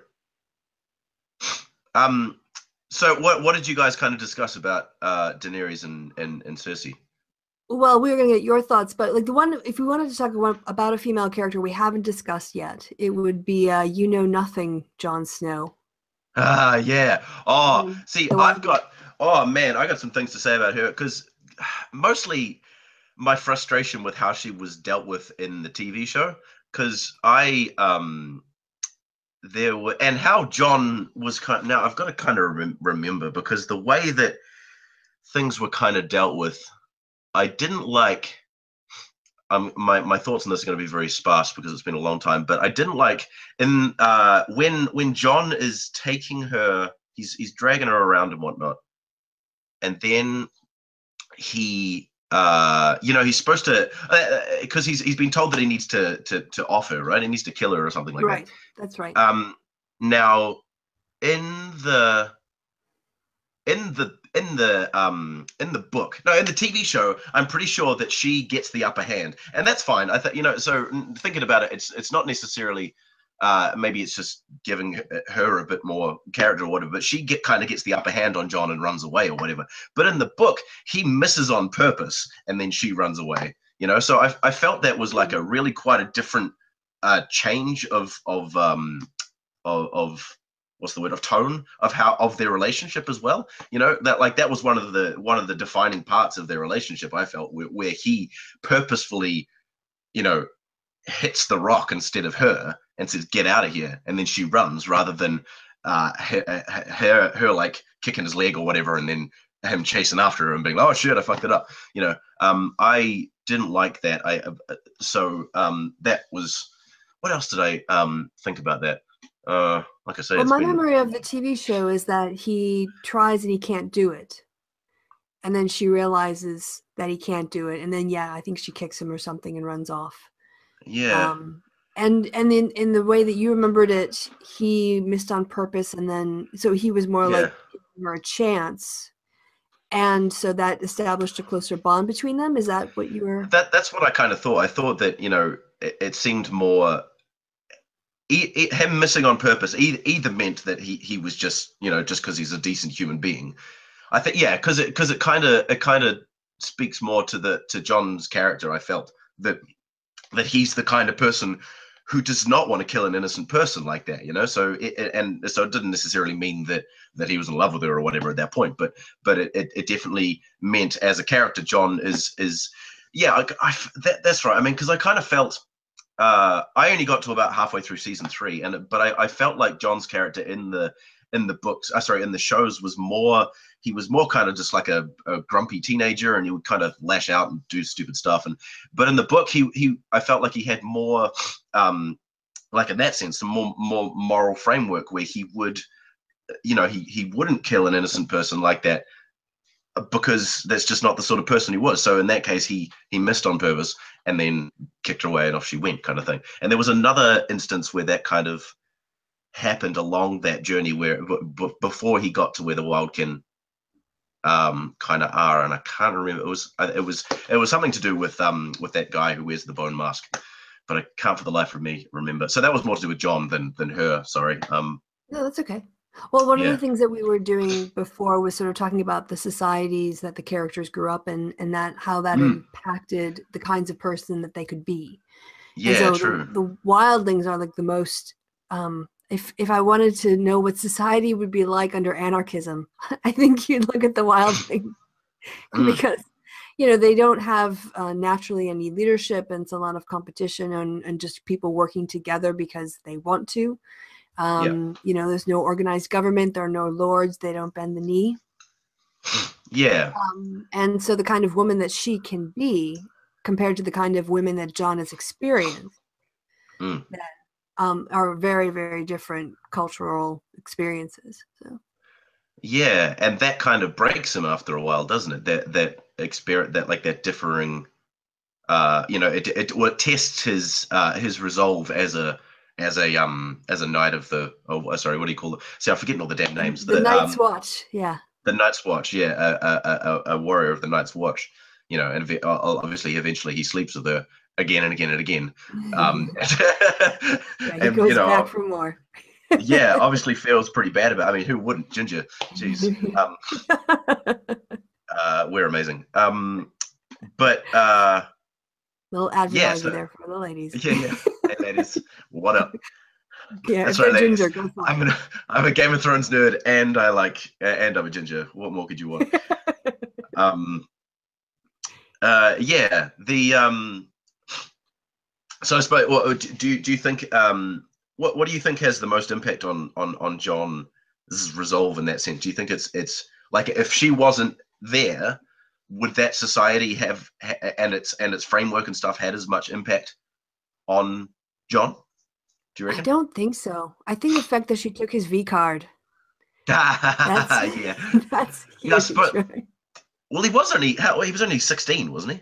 Um, so what what did you guys kind of discuss about uh Daenerys and and, and Cersei? well, we were gonna get your thoughts, but like the one, if we wanted to talk about a female character we haven't discussed yet, it would be uh, you know nothing, Jon Snow. Ah, yeah. Oh, Mm, see, I've got. Oh man, I got some things to say about her because mostly my frustration with how she was dealt with in the TV show. Because I um there were and how Jon was kind. Of, Now I've got to kind of rem- remember because the way that things were kind of dealt with, I didn't like. um, my my thoughts on this are going to be very sparse because it's been a long time. But I didn't like in uh, when when Jon is taking her, he's he's dragging her around and whatnot, and then he uh, you know, he's supposed to because uh, he's he's been told that he needs to to to offer, right? He needs to kill her or something like right. that. Right. That's right. Um, now in the in the in the um in the book no in the tv show i'm pretty sure that she gets the upper hand and that's fine i think you know so thinking about it it's it's not necessarily uh, maybe it's just giving her a bit more character or whatever, but she get kind of gets the upper hand on Jon and runs away or whatever. But in the book, he misses on purpose and then she runs away. You know, so I, I felt that was like a really quite a different uh, change of of um of, of what's the word of tone of how of their relationship as well you know that like that was one of the one of the defining parts of their relationship i felt where, where he purposefully you know hits the rock instead of her and says, "Get out of here," and then she runs rather than uh, her, her, her like kicking his leg or whatever, and then him chasing after her and being like, "Oh shit, I fucked it up." You know, um, I didn't like that. I uh, so um, that was. What else did I um, think about that? Uh, like I say, well, my been... memory of the TV show is that he tries and he can't do it, and then she realizes that he can't do it, and then yeah, I think she kicks him or something and runs off. Yeah. Um, and and in in the way that you remembered it, he missed on purpose, and then so he was more yeah. like for a chance, and so that established a closer bond between them. Is that what you were? That that's what I kind of thought. I thought that you know it, it seemed more. He, he, him missing on purpose either, either meant that he he was just you know just because he's a decent human being. I think yeah, because it because it kind of it kind of speaks more to the to Jon's character. I felt that that he's the kind of person who does not want to kill an innocent person like that you know? So it, and so it didn't necessarily mean that that he was in love with her or whatever at that point but but it, it, it definitely meant as a character jon is is yeah I, I that, that's right. I mean because i kind of felt uh i only got to about halfway through season three and but i, I felt like jon's character in the in the books uh, sorry in the shows was more he was more kind of just like a, a, grumpy teenager and he would kind of lash out and do stupid stuff. And but in the book he he i felt like he had more um like in that sense a more more moral framework where he would you know he he wouldn't kill an innocent person like that because that's just not the sort of person he was. So in that case he he missed on purpose and then kicked her away and off she went kind of thing. And there was another instance where that kind of happened along that journey where b- before he got to where the wildkin um, kind of are, and I can't remember. It was uh, it was it was something to do with um with that guy who wears the bone mask, but I can't for the life of me remember. So that was more to do with Jon than than her. Sorry. Um. No, that's okay. Well, one Yeah. of the things that we were doing before was sort of talking about the societies that the characters grew up in, and that how that Mm. impacted the kinds of person that they could be. And Yeah. so the- true. The, wildlings are like the most. Um, if if I wanted to know what society would be like under anarchism, I think you'd look at the wild Mm. because you know they don't have uh, naturally any leadership and it's a lot of competition and, and just people working together because they want to. Um, You know, there's no organized government. There are no lords. They don't bend the knee. Yeah. Um, and so the kind of woman that she can be compared to the kind of women that Jon has experienced Mm. that um, are very, very different cultural experiences. So Yeah, and that kind of breaks him after a while, doesn't it? That that experience, that like that differing, uh, you know, it it, it tests his uh his resolve as a as a um as a knight of the oh sorry what do you call it? See, I'm forgetting all the damn names. the Night's um, Watch, yeah. the Night's Watch, yeah, a, a, a, a warrior of the Night's Watch. You know, and obviously, eventually, he sleeps with her again and again and again. Um, yeah, he and, goes you know, back for more. yeah, obviously feels pretty bad about. I mean, who wouldn't? Ginger, jeez. Um, uh, we're amazing. Um, but uh, Little advertising so- there for the ladies. yeah, yeah, hey, ladies, what up? Yeah, That's right, ginger, go for I'm it. a I'm a Game of Thrones nerd, and I like, and I'm a ginger. What more could you want? um, uh, yeah, the um. So I suppose, what do you do? You think um, what what do you think has the most impact on on on Jon's resolve in that sense? Do you think it's it's like if she wasn't there, would that society have and its and its framework and stuff had as much impact on Jon? Do you I don't think so. I think the fact that she took his V card. yeah. That's Yes, huge, but- Well, he was only he was only sixteen, wasn't he?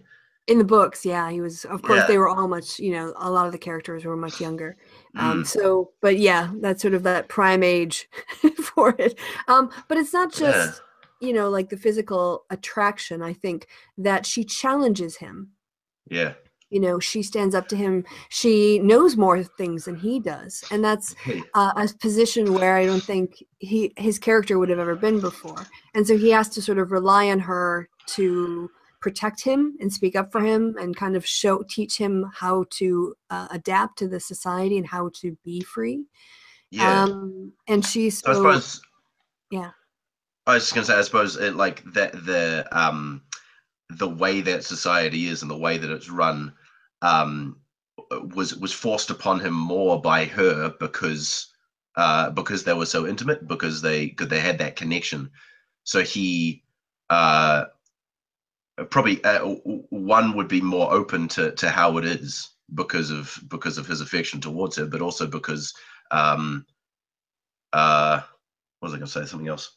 In the books, yeah, he was. Of course, Yeah. they were all much. You know, a lot of the characters were much younger. Um, Mm. so, but yeah, that's sort of that prime age for it. Um, but it's not Yeah. just you know like the physical attraction. I think that she challenges him. Yeah. You know, she stands up to him. She knows more things than he does, and that's uh, a position where I don't think he his character would have ever been before, and so he has to sort of rely on her to protect him and speak up for him and kind of show teach him how to uh, adapt to the society and how to be free. Yeah. Um, and she's So I suppose. yeah. I was just gonna say, I suppose it, like that the um the way that society is and the way that it's run um was was forced upon him more by her because uh because they were so intimate because they because they had that connection. So he uh probably uh, one would be more open to to how it is because of because of his affection towards her, but also because um uh what was I gonna say? Something else.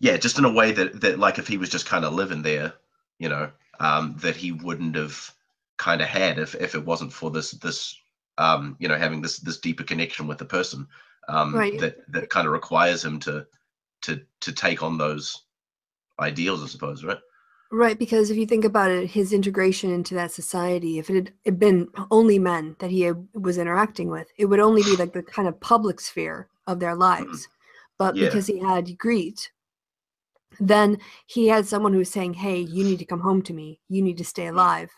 Yeah, just in a way that that like if he was just kind of living there, you know, um, that he wouldn't have kind of had if if it wasn't for this this um, you know having this this deeper connection with the person um, Right. that that kind of requires him to to to take on those ideals, I suppose, right? Right, because if you think about it, his integration into that society, if it had been only men that he was interacting with, it would only be like the kind of public sphere of their lives. But Yeah. because he had Ygritte, then he had someone who was saying, "Hey, you need to come home to me. You need to stay alive.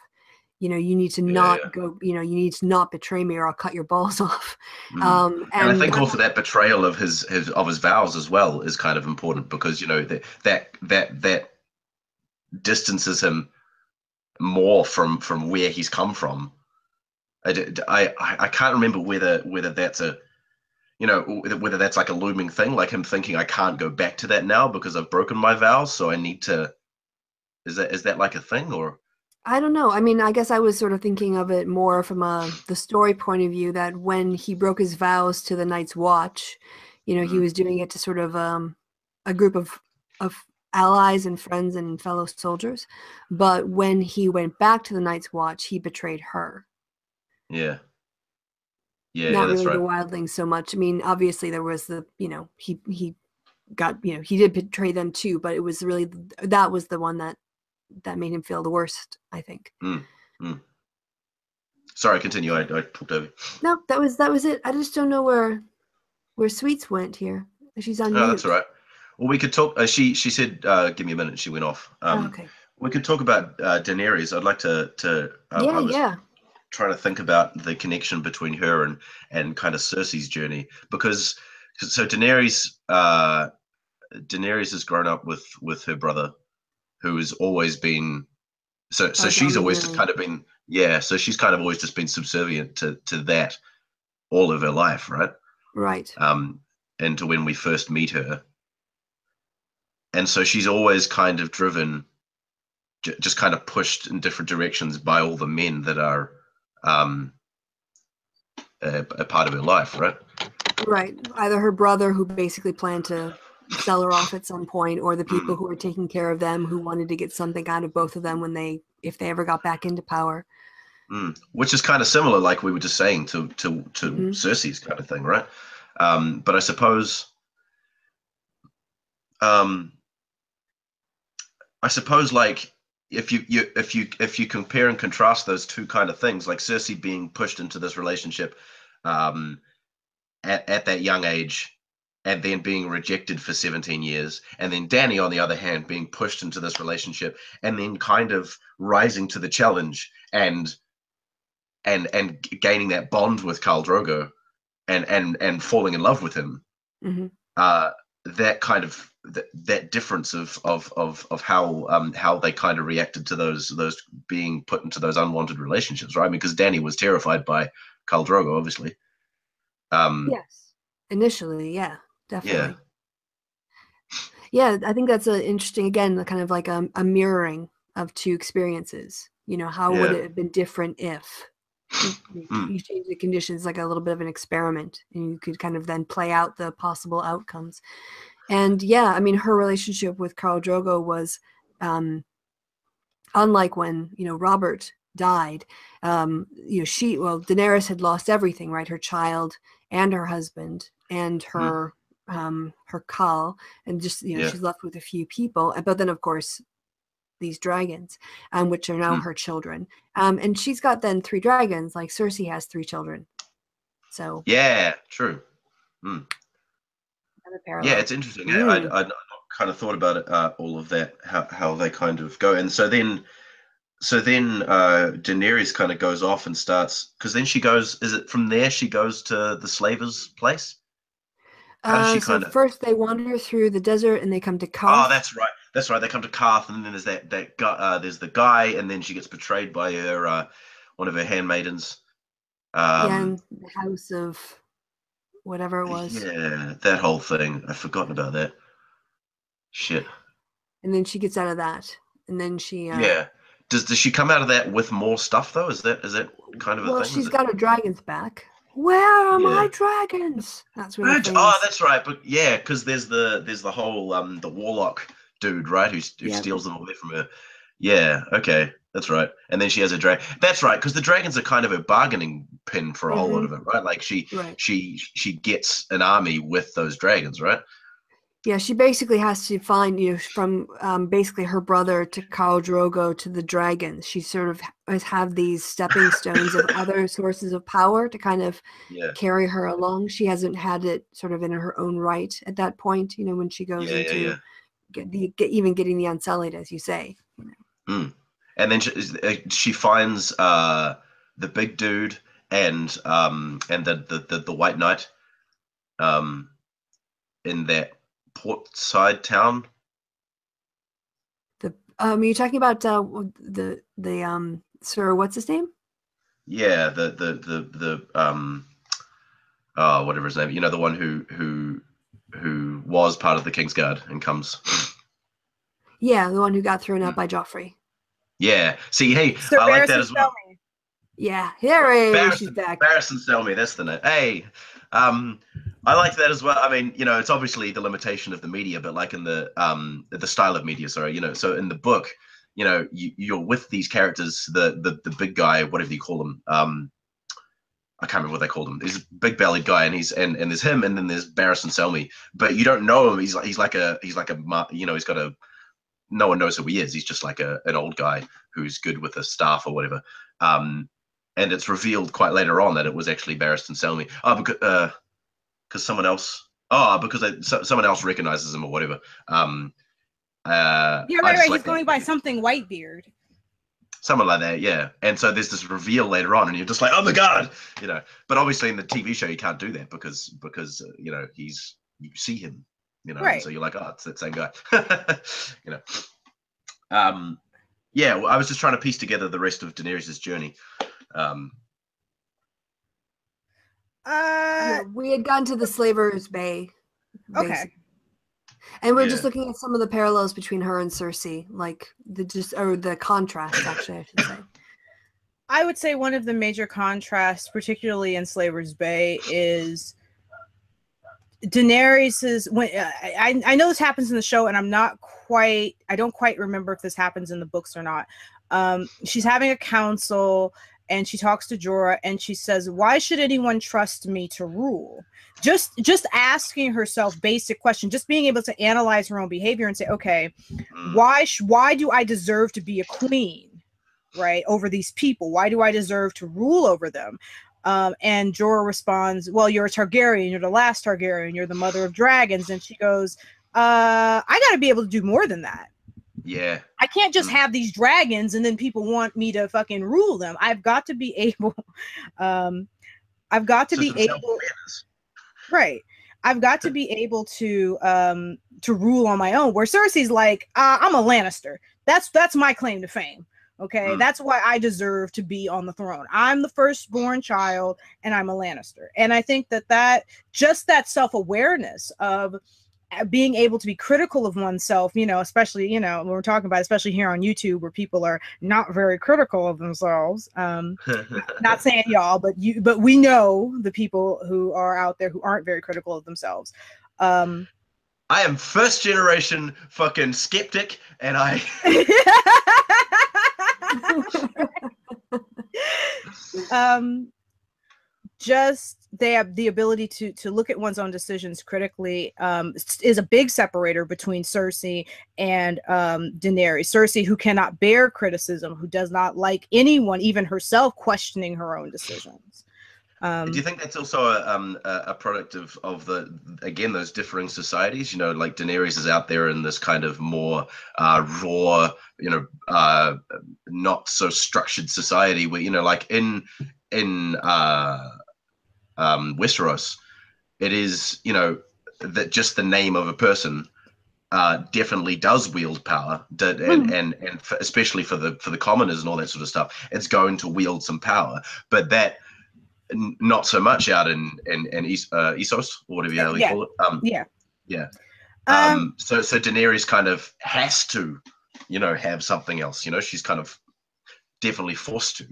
You know, you need to not yeah. go. You know, you need to not betray me, or I'll cut your balls off." Mm. Um, and, and, I think also that betrayal of his, his of his vows as well is kind of important because you know that that that that distances him more from from where he's come from. I, I, I can't remember whether whether that's a you know whether- that's like a looming thing, like him thinking I can't go back to that now because I've broken my vows, so I need to. Is that is that like a thing or? I don't know. I mean, I guess I was sort of thinking of it more from a the story point of view that when he broke his vows to the Night's Watch, you know, he Mhm. was doing it to sort of um, a group of of allies and friends and fellow soldiers. But when he went back to the Night's Watch, he betrayed her. Yeah. Yeah, Not yeah, that's really the right. wildlings so much. I mean, obviously there was the, you know, he he got, you know, he did betray them too, but it was really that was the one that that made him feel the worst, I think. Mm, mm. Sorry, continue. I, I talked over. No, that was that was it. I just don't know where where Sweets went here. She's on oh, No, mute. that's all right. Well, we could talk. Uh, she she said, uh, "Give me a minute." She went off. Oh, Um, okay. We could talk about uh, Daenerys. I'd like to to. Uh, yeah, I was yeah. trying to think about the connection between her and and kind of Cersei's journey because so Daenerys uh, Daenerys has grown up with with her brother, who has always been. So so Oh, she's always just kind of been yeah. So she's kind of always just been subservient to to that all of her life, right? Right. um, and to when we first meet her. And so she's always kind of driven, j- just kind of pushed in different directions by all the men that are um, a, a part of her life, right? Right. Either her brother who basically planned to sell her off at some point or the people who were taking care of them who wanted to get something out of both of them when they if they ever got back into power. Mm. Which is kind of similar, like we were just saying, to to to Mhm. Cersei's kind of thing, right? Um, but I suppose, um, I suppose, like if you, you if you if you compare and contrast those two kind of things, like Cersei being pushed into this relationship um, at at that young age, and then being rejected for 17 years, and then Dany, on the other hand, being pushed into this relationship, and then kind of rising to the challenge and and and gaining that bond with Khal Drogo, and and and falling in love with him. hmm Uh, that kind of that, that difference of of of of how um how they kind of reacted to those those being put into those unwanted relationships, right? Because Dany was terrified by Khal Drogo, obviously. Um, Yes. Initially, yeah, definitely. Yeah, yeah, I think that's a interesting again, the kind of like a, a mirroring of two experiences. You know, how would it have been different if you, you- Mm. you change the conditions like a little bit of an experiment and you could kind of then play out the possible outcomes. And yeah, I mean her relationship with Khal Drogo was um unlike when, you know, Robert died. Um, you know, she well, Daenerys had lost everything, right? Her child and her husband and her um her Khal and just you know Yeah. she's left with a few people and but then of course these dragons um which are now Hmm. her children um and she's got then three dragons like cersei has three children so Yeah, true. another Yeah, it's interesting. Yeah, I'd, Mm. I'd kind of thought about it, uh, all of that, how, how they kind of go. And so then, so then uh, Daenerys kind of goes off and starts, because then she goes, is it from there she goes to the slavers' place? how uh, she so kinda- first they wander through the desert and they come to Qarth. Oh, that's right. That's right. They come to Qarth, and then there's that that guy. Uh, there's the guy, and then she gets betrayed by her uh, one of her handmaidens. Um, yeah, and the house of whatever it was Yeah, that whole thing. I've forgotten about that. Shit. and then she gets out of that and then she uh, Yeah. Does does she come out of that with more stuff though? Is that is that kind of a well thing? she's got her dragons back where are my dragons that's where Oh, that's right. But yeah, because there's the there's the whole um the warlock dude, right? Who, who Yeah. steals them away from her. Yeah. Okay. That's right. And then she has a drag. That's right. Because the dragons are kind of a bargaining pin for a whole lot of it, right? Like she right she she gets an army with those dragons, right? Yeah, she basically has to find you know from um, basically her brother to Khal Drogo to the dragons. She sort of has have these stepping stones of other sources of power to kind of Yeah. carry her along. She hasn't had it sort of in her own right at that point. You know, when she goes Yeah, into yeah. Get the, get, even getting the unsullied, as you say. And then she, uh, she finds uh, the big dude and um, and the, the, the, the white knight um, in that port side town. The um, you're talking about uh, the the um Sir, what's his name? Yeah, the the the the um, oh whatever his name. You know the one who who who was part of the King's Guard and comes. Yeah, the one who got thrown out by Joffrey. Yeah. See, hey, Sir I like that as well. Selmy. Yeah, here she's Barristan- back. Barristan Selmy, that's the name. Hey, um, I like that as well. I mean, you know, it's obviously the limitation of the media, but like in the um the style of media, sorry, you know, so in the book, you know, you, you're with these characters, the the the big guy, whatever you call him, um. I can't remember what they called him. He's a big bellied guy, and he's and, and there's him, and then there's Barristan Selmy, but you don't know him. He's like he's like a he's like a you know he's got a no one knows who he is. He's just like a an old guy who's good with a staff or whatever. Um, and it's revealed quite later on that it was actually Barristan Selmy. Oh, because uh, because someone else. Oh, because they, so, someone else recognizes him or whatever. Um, uh, Yeah, right, right. like He's going by something Whitebeard. Someone like that, yeah. And so there's this reveal later on, and you're just like, oh my god, you know. But obviously in the TV show, you can't do that because because uh, you know he's you see him, you know. and Right. So you're like, oh, it's that same guy, you know. Um, yeah. Well, I was just trying to piece together the rest of Daenerys's journey. Um, Uh, Yeah, we had gone to the Slavers Bay. Okay. And we're just looking at some of the parallels between her and Cersei, like the just or the contrast, actually, I should say. I would say one of the major contrasts, particularly in Slaver's Bay, is Daenerys's. When uh, I I know this happens in the show, and I'm not quite. I don't quite remember if this happens in the books or not. Um, she's having a council, and she talks to Jorah, and she says, "Why should anyone trust me to rule?" Just just asking herself basic question, just being able to analyze her own behavior and say, "Okay, mm, why sh- why do i deserve to be a queen right over these people why do i deserve to rule over them um, and Jorah responds well you're a targaryen you're the last targaryen you're the mother of dragons. And she goes uh i gotta be able to do more than that. Yeah. i can't just Mm. have these dragons and then people want me to fucking rule them. I've got to be able um i've got to be able right. I've got to be able to um to rule on my own where cersei's like uh, i'm a lannister. That's that's my claim to fame okay Mm. that's why i deserve to be on the throne i'm the firstborn child and i'm a lannister and i think that that just that self-awareness of uh, being able to be critical of oneself, you know, especially, you know, when we're talking about, especially here on YouTube where people are not very critical of themselves. Um, not saying y'all, but you, but we know the people who are out there who aren't very critical of themselves. Um, I am first generation fucking skeptic, and I. um, just they have the ability to to look at one's own decisions critically um, is a big separator between Cersei and um, Daenerys. Cersei, who cannot bear criticism, who does not like anyone, even herself, questioning her own decisions. Um, Do you think that's also a, um, a product of, of the again those differing societies? You know, like Daenerys is out there in this kind of more uh, raw, you know, uh, not so structured society where you know, like in in uh, um, Westeros, it is you know that just the name of a person uh, definitely does wield power, and mm. and and for, especially for the for the commoners and all that sort of stuff, it's going to wield some power. But that not so much out in in, in East, uh, Essos or whatever you yeah. call it. Um, yeah, yeah. Um, um, so so Daenerys kind of has to, you know, have something else. You know, she's kind of definitely forced to.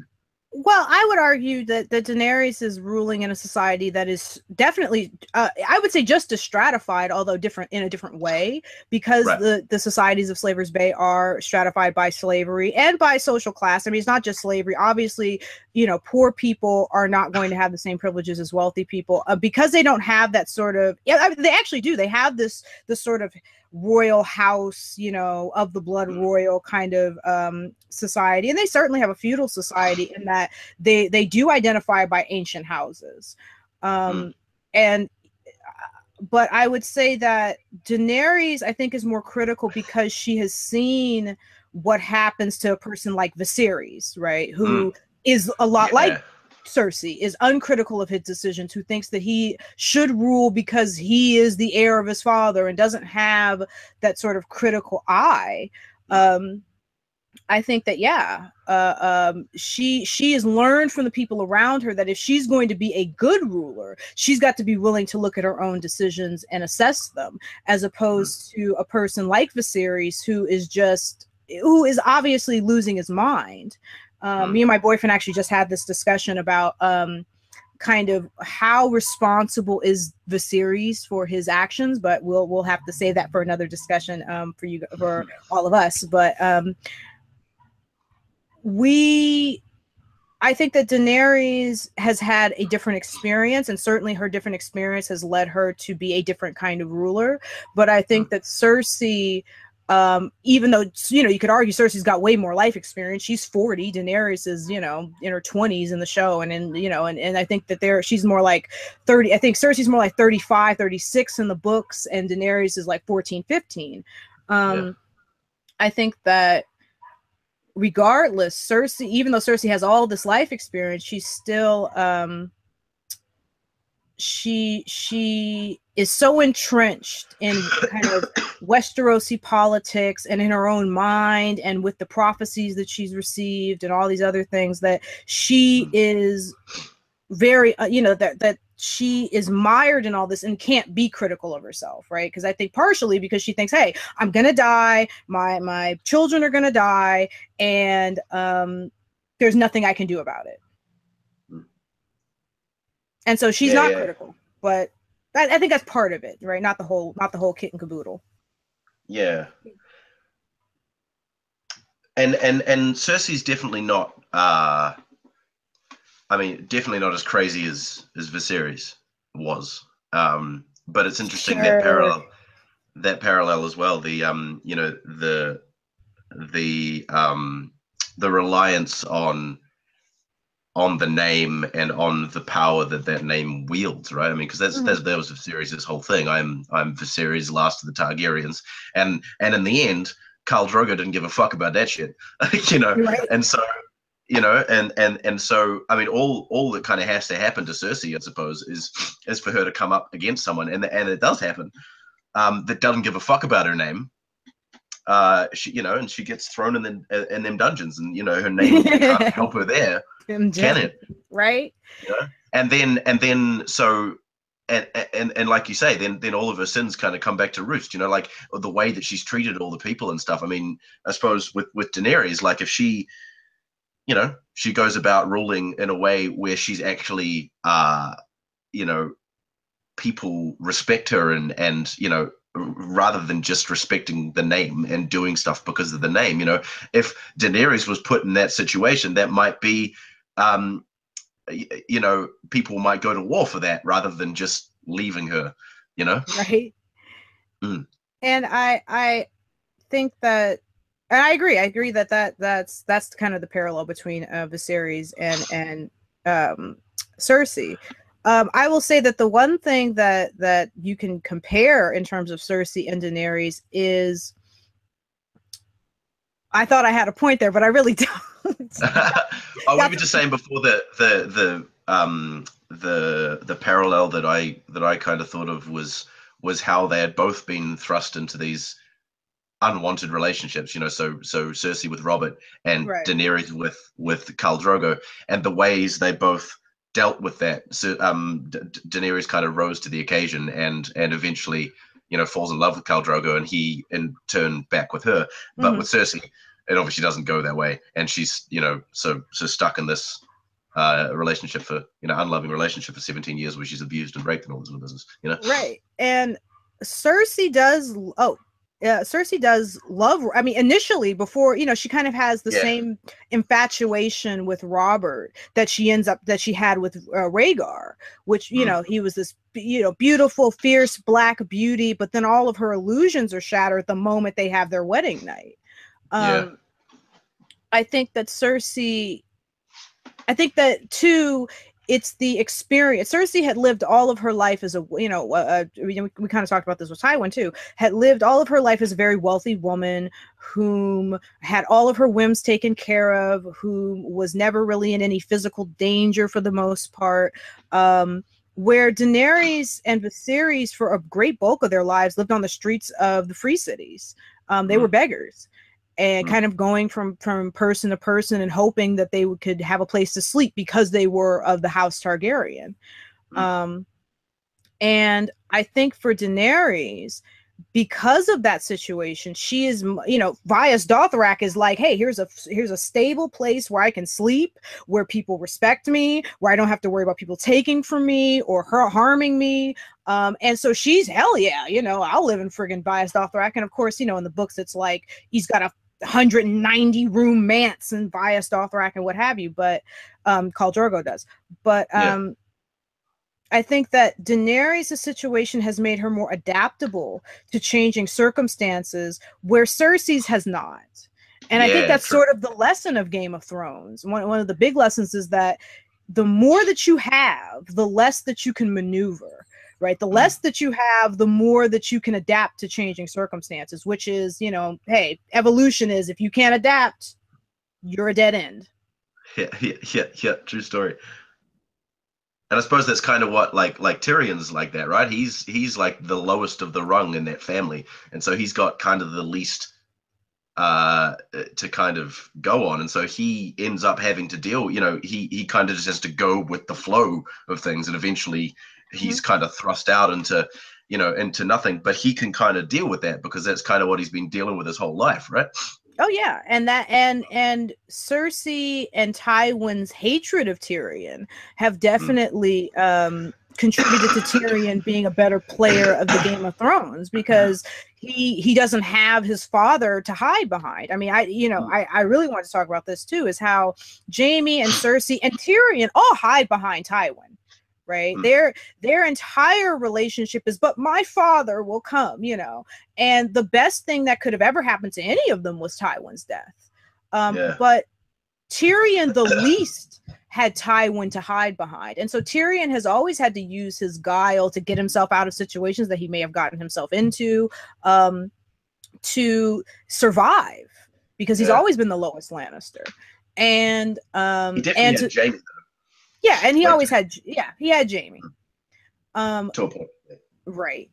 Well, I would argue that that Daenerys is ruling in a society that is definitely, uh, I would say, just as stratified, although different in a different way, because right. the the societies of Slavers Bay are stratified by slavery and by social class. I mean, it's not just slavery. Obviously, you know, poor people are not going to have the same privileges as wealthy people uh, because they don't have that sort of. Yeah, I mean, they actually do. They have this this sort of royal house, you know, of the blood mm. royal kind of um, society, and they certainly have a feudal society in that they they do identify by ancient houses, um, mm. and uh, but I would say that Daenerys, I think, is more critical because she has seen what happens to a person like Viserys, right? Who mm. Is a lot yeah. like Cersei is uncritical of his decisions, who thinks that he should rule because he is the heir of his father and doesn't have that sort of critical eye. Um, I think that yeah, uh, um, she she has learned from the people around her that if she's going to be a good ruler, she's got to be willing to look at her own decisions and assess them, as opposed to a person like Viserys who is just who is obviously losing his mind um, mm. Me and my boyfriend actually just had this discussion about um, kind of how responsible is the series for his actions, but we'll we'll have to save that for another discussion um, for you for all of us. But um, we I think that Daenerys has had a different experience, and certainly her different experience has led her to be a different kind of ruler. But I think mm. that Cersei um, even though you know you could argue Cersei's got way more life experience. She's 40. Daenerys is you know in her 20s in the show, and in you know, and, and I think that there she's more like 30. I think Cersei's more like 35, 36 in the books, and Daenerys is like 14, 15. Um, yeah. I think that regardless, Cersei, even though Cersei has all this life experience, she's still um, she she is so entrenched in kind of Westerosi politics and in her own mind and with the prophecies that she's received and all these other things that she hmm. is very uh, you know that that she is mired in all this and can't be critical of herself right because i think partially because she thinks hey i'm gonna die my my children are gonna die and um there's nothing i can do about it. And so she's yeah, not yeah. critical but I, I think that's part of it, right? Not the whole, not the whole kit and caboodle. Yeah. And and and Cersei's definitely not. uh I mean, definitely not as crazy as as Viserys was. Um, but it's interesting sure. that parallel that parallel as well. The um, you know, the the um the reliance on on the name and on the power that that name wields, right? I mean, because that's, mm-hmm. that's that was Viserys' this whole thing. I'm I'm Viserys, last of the Targaryens, and and in the end, Khal Drogo didn't give a fuck about that shit, you know. Right. And so, you know, and and and so, I mean, all all that kind of has to happen to Cersei, I suppose, is is for her to come up against someone, and and it does happen. Um, that doesn't give a fuck about her name, uh, she, you know, and she gets thrown in the in them dungeons, and you know, her name can't help her there, can it? Right. Yeah. And then, and then, so and, and and like you say, then then all of her sins kind of come back to roost. You know, like the way that she's treated all the people and stuff. I mean, I suppose with with Daenerys, like if she, you know, she goes about ruling in a way where she's actually, uh, you know, people respect her and and you know rather than just respecting the name and doing stuff because of the name. You know, if Daenerys was put in that situation, that might be, um, you know, people might go to war for that rather than just leaving her. You know, right? Mm. And I I think that. And I agree. I agree that, that that's that's kind of the parallel between uh, Viserys and and um, Cersei. Um, I will say that the one thing that that you can compare in terms of Cersei and Daenerys is I thought I had a point there, but I really don't. oh, we were just saying before the the the um the the parallel that I that I kind of thought of was was how they had both been thrust into these unwanted relationships you know so so cersei with robert and right. daenerys with with khal drogo and the ways they both dealt with that. So um, da- Daenerys kind of rose to the occasion and and eventually, you know, falls in love with Khal Drogo, and he in turn back with her. But mm-hmm. with Cersei, it obviously doesn't go that way, and she's you know so so stuck in this uh, relationship for you know unloving relationship for 17 years where she's abused and raped and all this other business. You know, right? And Cersei does. Oh, uh, Cersei does love. I mean, initially, before you know, she kind of has the yeah. same infatuation with Robert that she ends up that she had with uh, Rhaegar, which you mm. know he was this you know beautiful, fierce black beauty, but then all of her illusions are shattered the moment they have their wedding night. Um, yeah. I think that Cersei. I think that too it's the experience. Cersei had lived all of her life as a, you know, uh, we, we kind of talked about this with Tywin too, had lived all of her life as a very wealthy woman whom had all of her whims taken care of, who was never really in any physical danger for the most part. Um, where Daenerys and Viserys, for a great bulk of their lives, lived on the streets of the free cities. Um, they mm. were beggars and mm-hmm. kind of going from from person to person and hoping that they could have a place to sleep because they were of the house Targaryen. Mm-hmm. Um, and I think for Daenerys, because of that situation, she is, you know, Vaes Dothrak is like, hey, here's a here's a stable place where I can sleep, where people respect me, where I don't have to worry about people taking from me or her harming me. Um, and so she's hell yeah, you know, I'll live in friggin' Vaes Dothrak. And of course, you know, in the books, it's like he's got a 190 room manse and Vaes Dothrak and what have you, but um Khal Drogo does. But um yeah. I think that Daenerys' situation has made her more adaptable to changing circumstances where Cersei's has not. And yeah, I think that's true. sort of the lesson of Game of Thrones. One, one of the big lessons is that the more that you have, the less that you can maneuver right? The mm. less that you have, the more that you can adapt to changing circumstances, which is, you know, hey, evolution is if you can't adapt, you're a dead end. Yeah, yeah, yeah, yeah. True story. And I suppose that's kind of what like like Tyrion's like that, right? He's he's like the lowest of the rung in that family, and so he's got kind of the least uh to kind of go on and so he ends up having to deal you know he he kind of just has to go with the flow of things and eventually he's mm-hmm. kind of thrust out into you know into nothing but he can kind of deal with that because that's kind of what he's been dealing with his whole life right oh yeah and that and and cersei and tywin's hatred of tyrion have mm. definitely mm. um contributed to Tyrion being a better player of the Game of Thrones because he he doesn't have his father to hide behind. I mean, I you know, mm. I, I really want to talk about this too, is how Jaime and Cersei and Tyrion all hide behind Tywin right mm-hmm. their their entire relationship is but my father will come you know and the best thing that could have ever happened to any of them was tywin's death um yeah. but tyrion the least had tywin to hide behind and so tyrion has always had to use his guile to get himself out of situations that he may have gotten himself into um to survive because he's yeah. always been the lowest lannister and um and to, Jaime, yeah, and he like, always had yeah, he had Jaime. Um to a point. Right.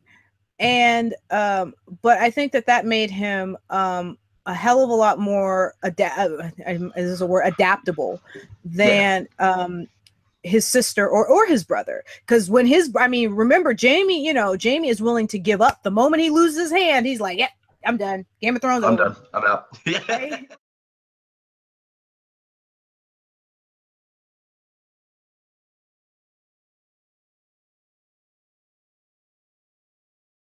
And um but I think that that made him um a hell of a lot more adapt uh, is a word adaptable than yeah. um his sister or or his brother because when his i mean remember jaime you know jaime is willing to give up the moment he loses his hand he's like yeah i'm done game of thrones I'm over. done. I'm out. Right?